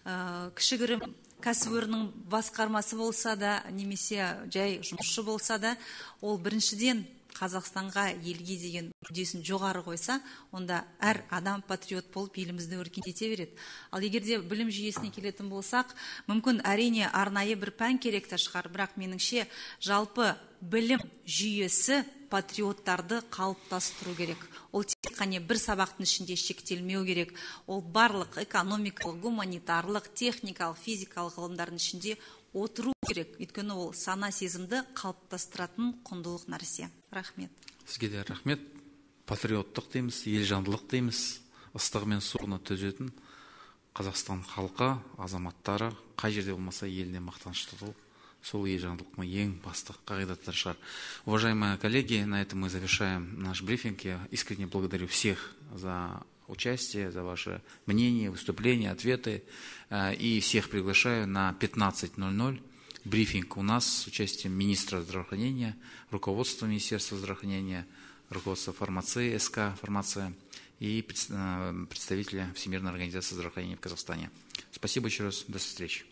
ә, кішігірім кәсіпорынның басқармасы болса да немесе жай жұмысшы болса да ол біріншіден қазақстанға елге деген мүддесін жоғары қойса онда әр адам патриот болып елімізді өркендете береді. Ал егер де білім жүйесіне келетін болсақ мүмкін әрине арнайы бір пән керек та шығар. Бірақ меніңше жалпы білім жүйесі патриоттарды қалыптастыру керек. Ол тек қана бір сабақтың ішінде шектелмеу керек. Ол барлық экономикалық гуманитарлық техникалық физикалық ғылымдардың ішінде отыру керек. Өйткені ол сана сезімді қалыптастыратын құндылық нәрсе. Рахмет. Сізге де рахмет. Патриоттық дейміз елжандылық дейміз. Ыстығы мен суығына төзетін қазақстан халқы азаматтары қай жерде болмаса еліне мақтаныш тұту. Сол ержандылықтың ең басты қағидаттары шығар уважаемые коллеги на этом мы завершаем наш брифинг я искренне благодарю всех за участие за ваше мнение выступления ответы э, и всех приглашаю на 15.00 брифинг у нас с участием министра здравоохранения руководства министерства здравоохранения руководства фармации СК фармация и э, представителя Всемирной организации здравоохранения в Казахстане. Спасибо еще раз. До встречи.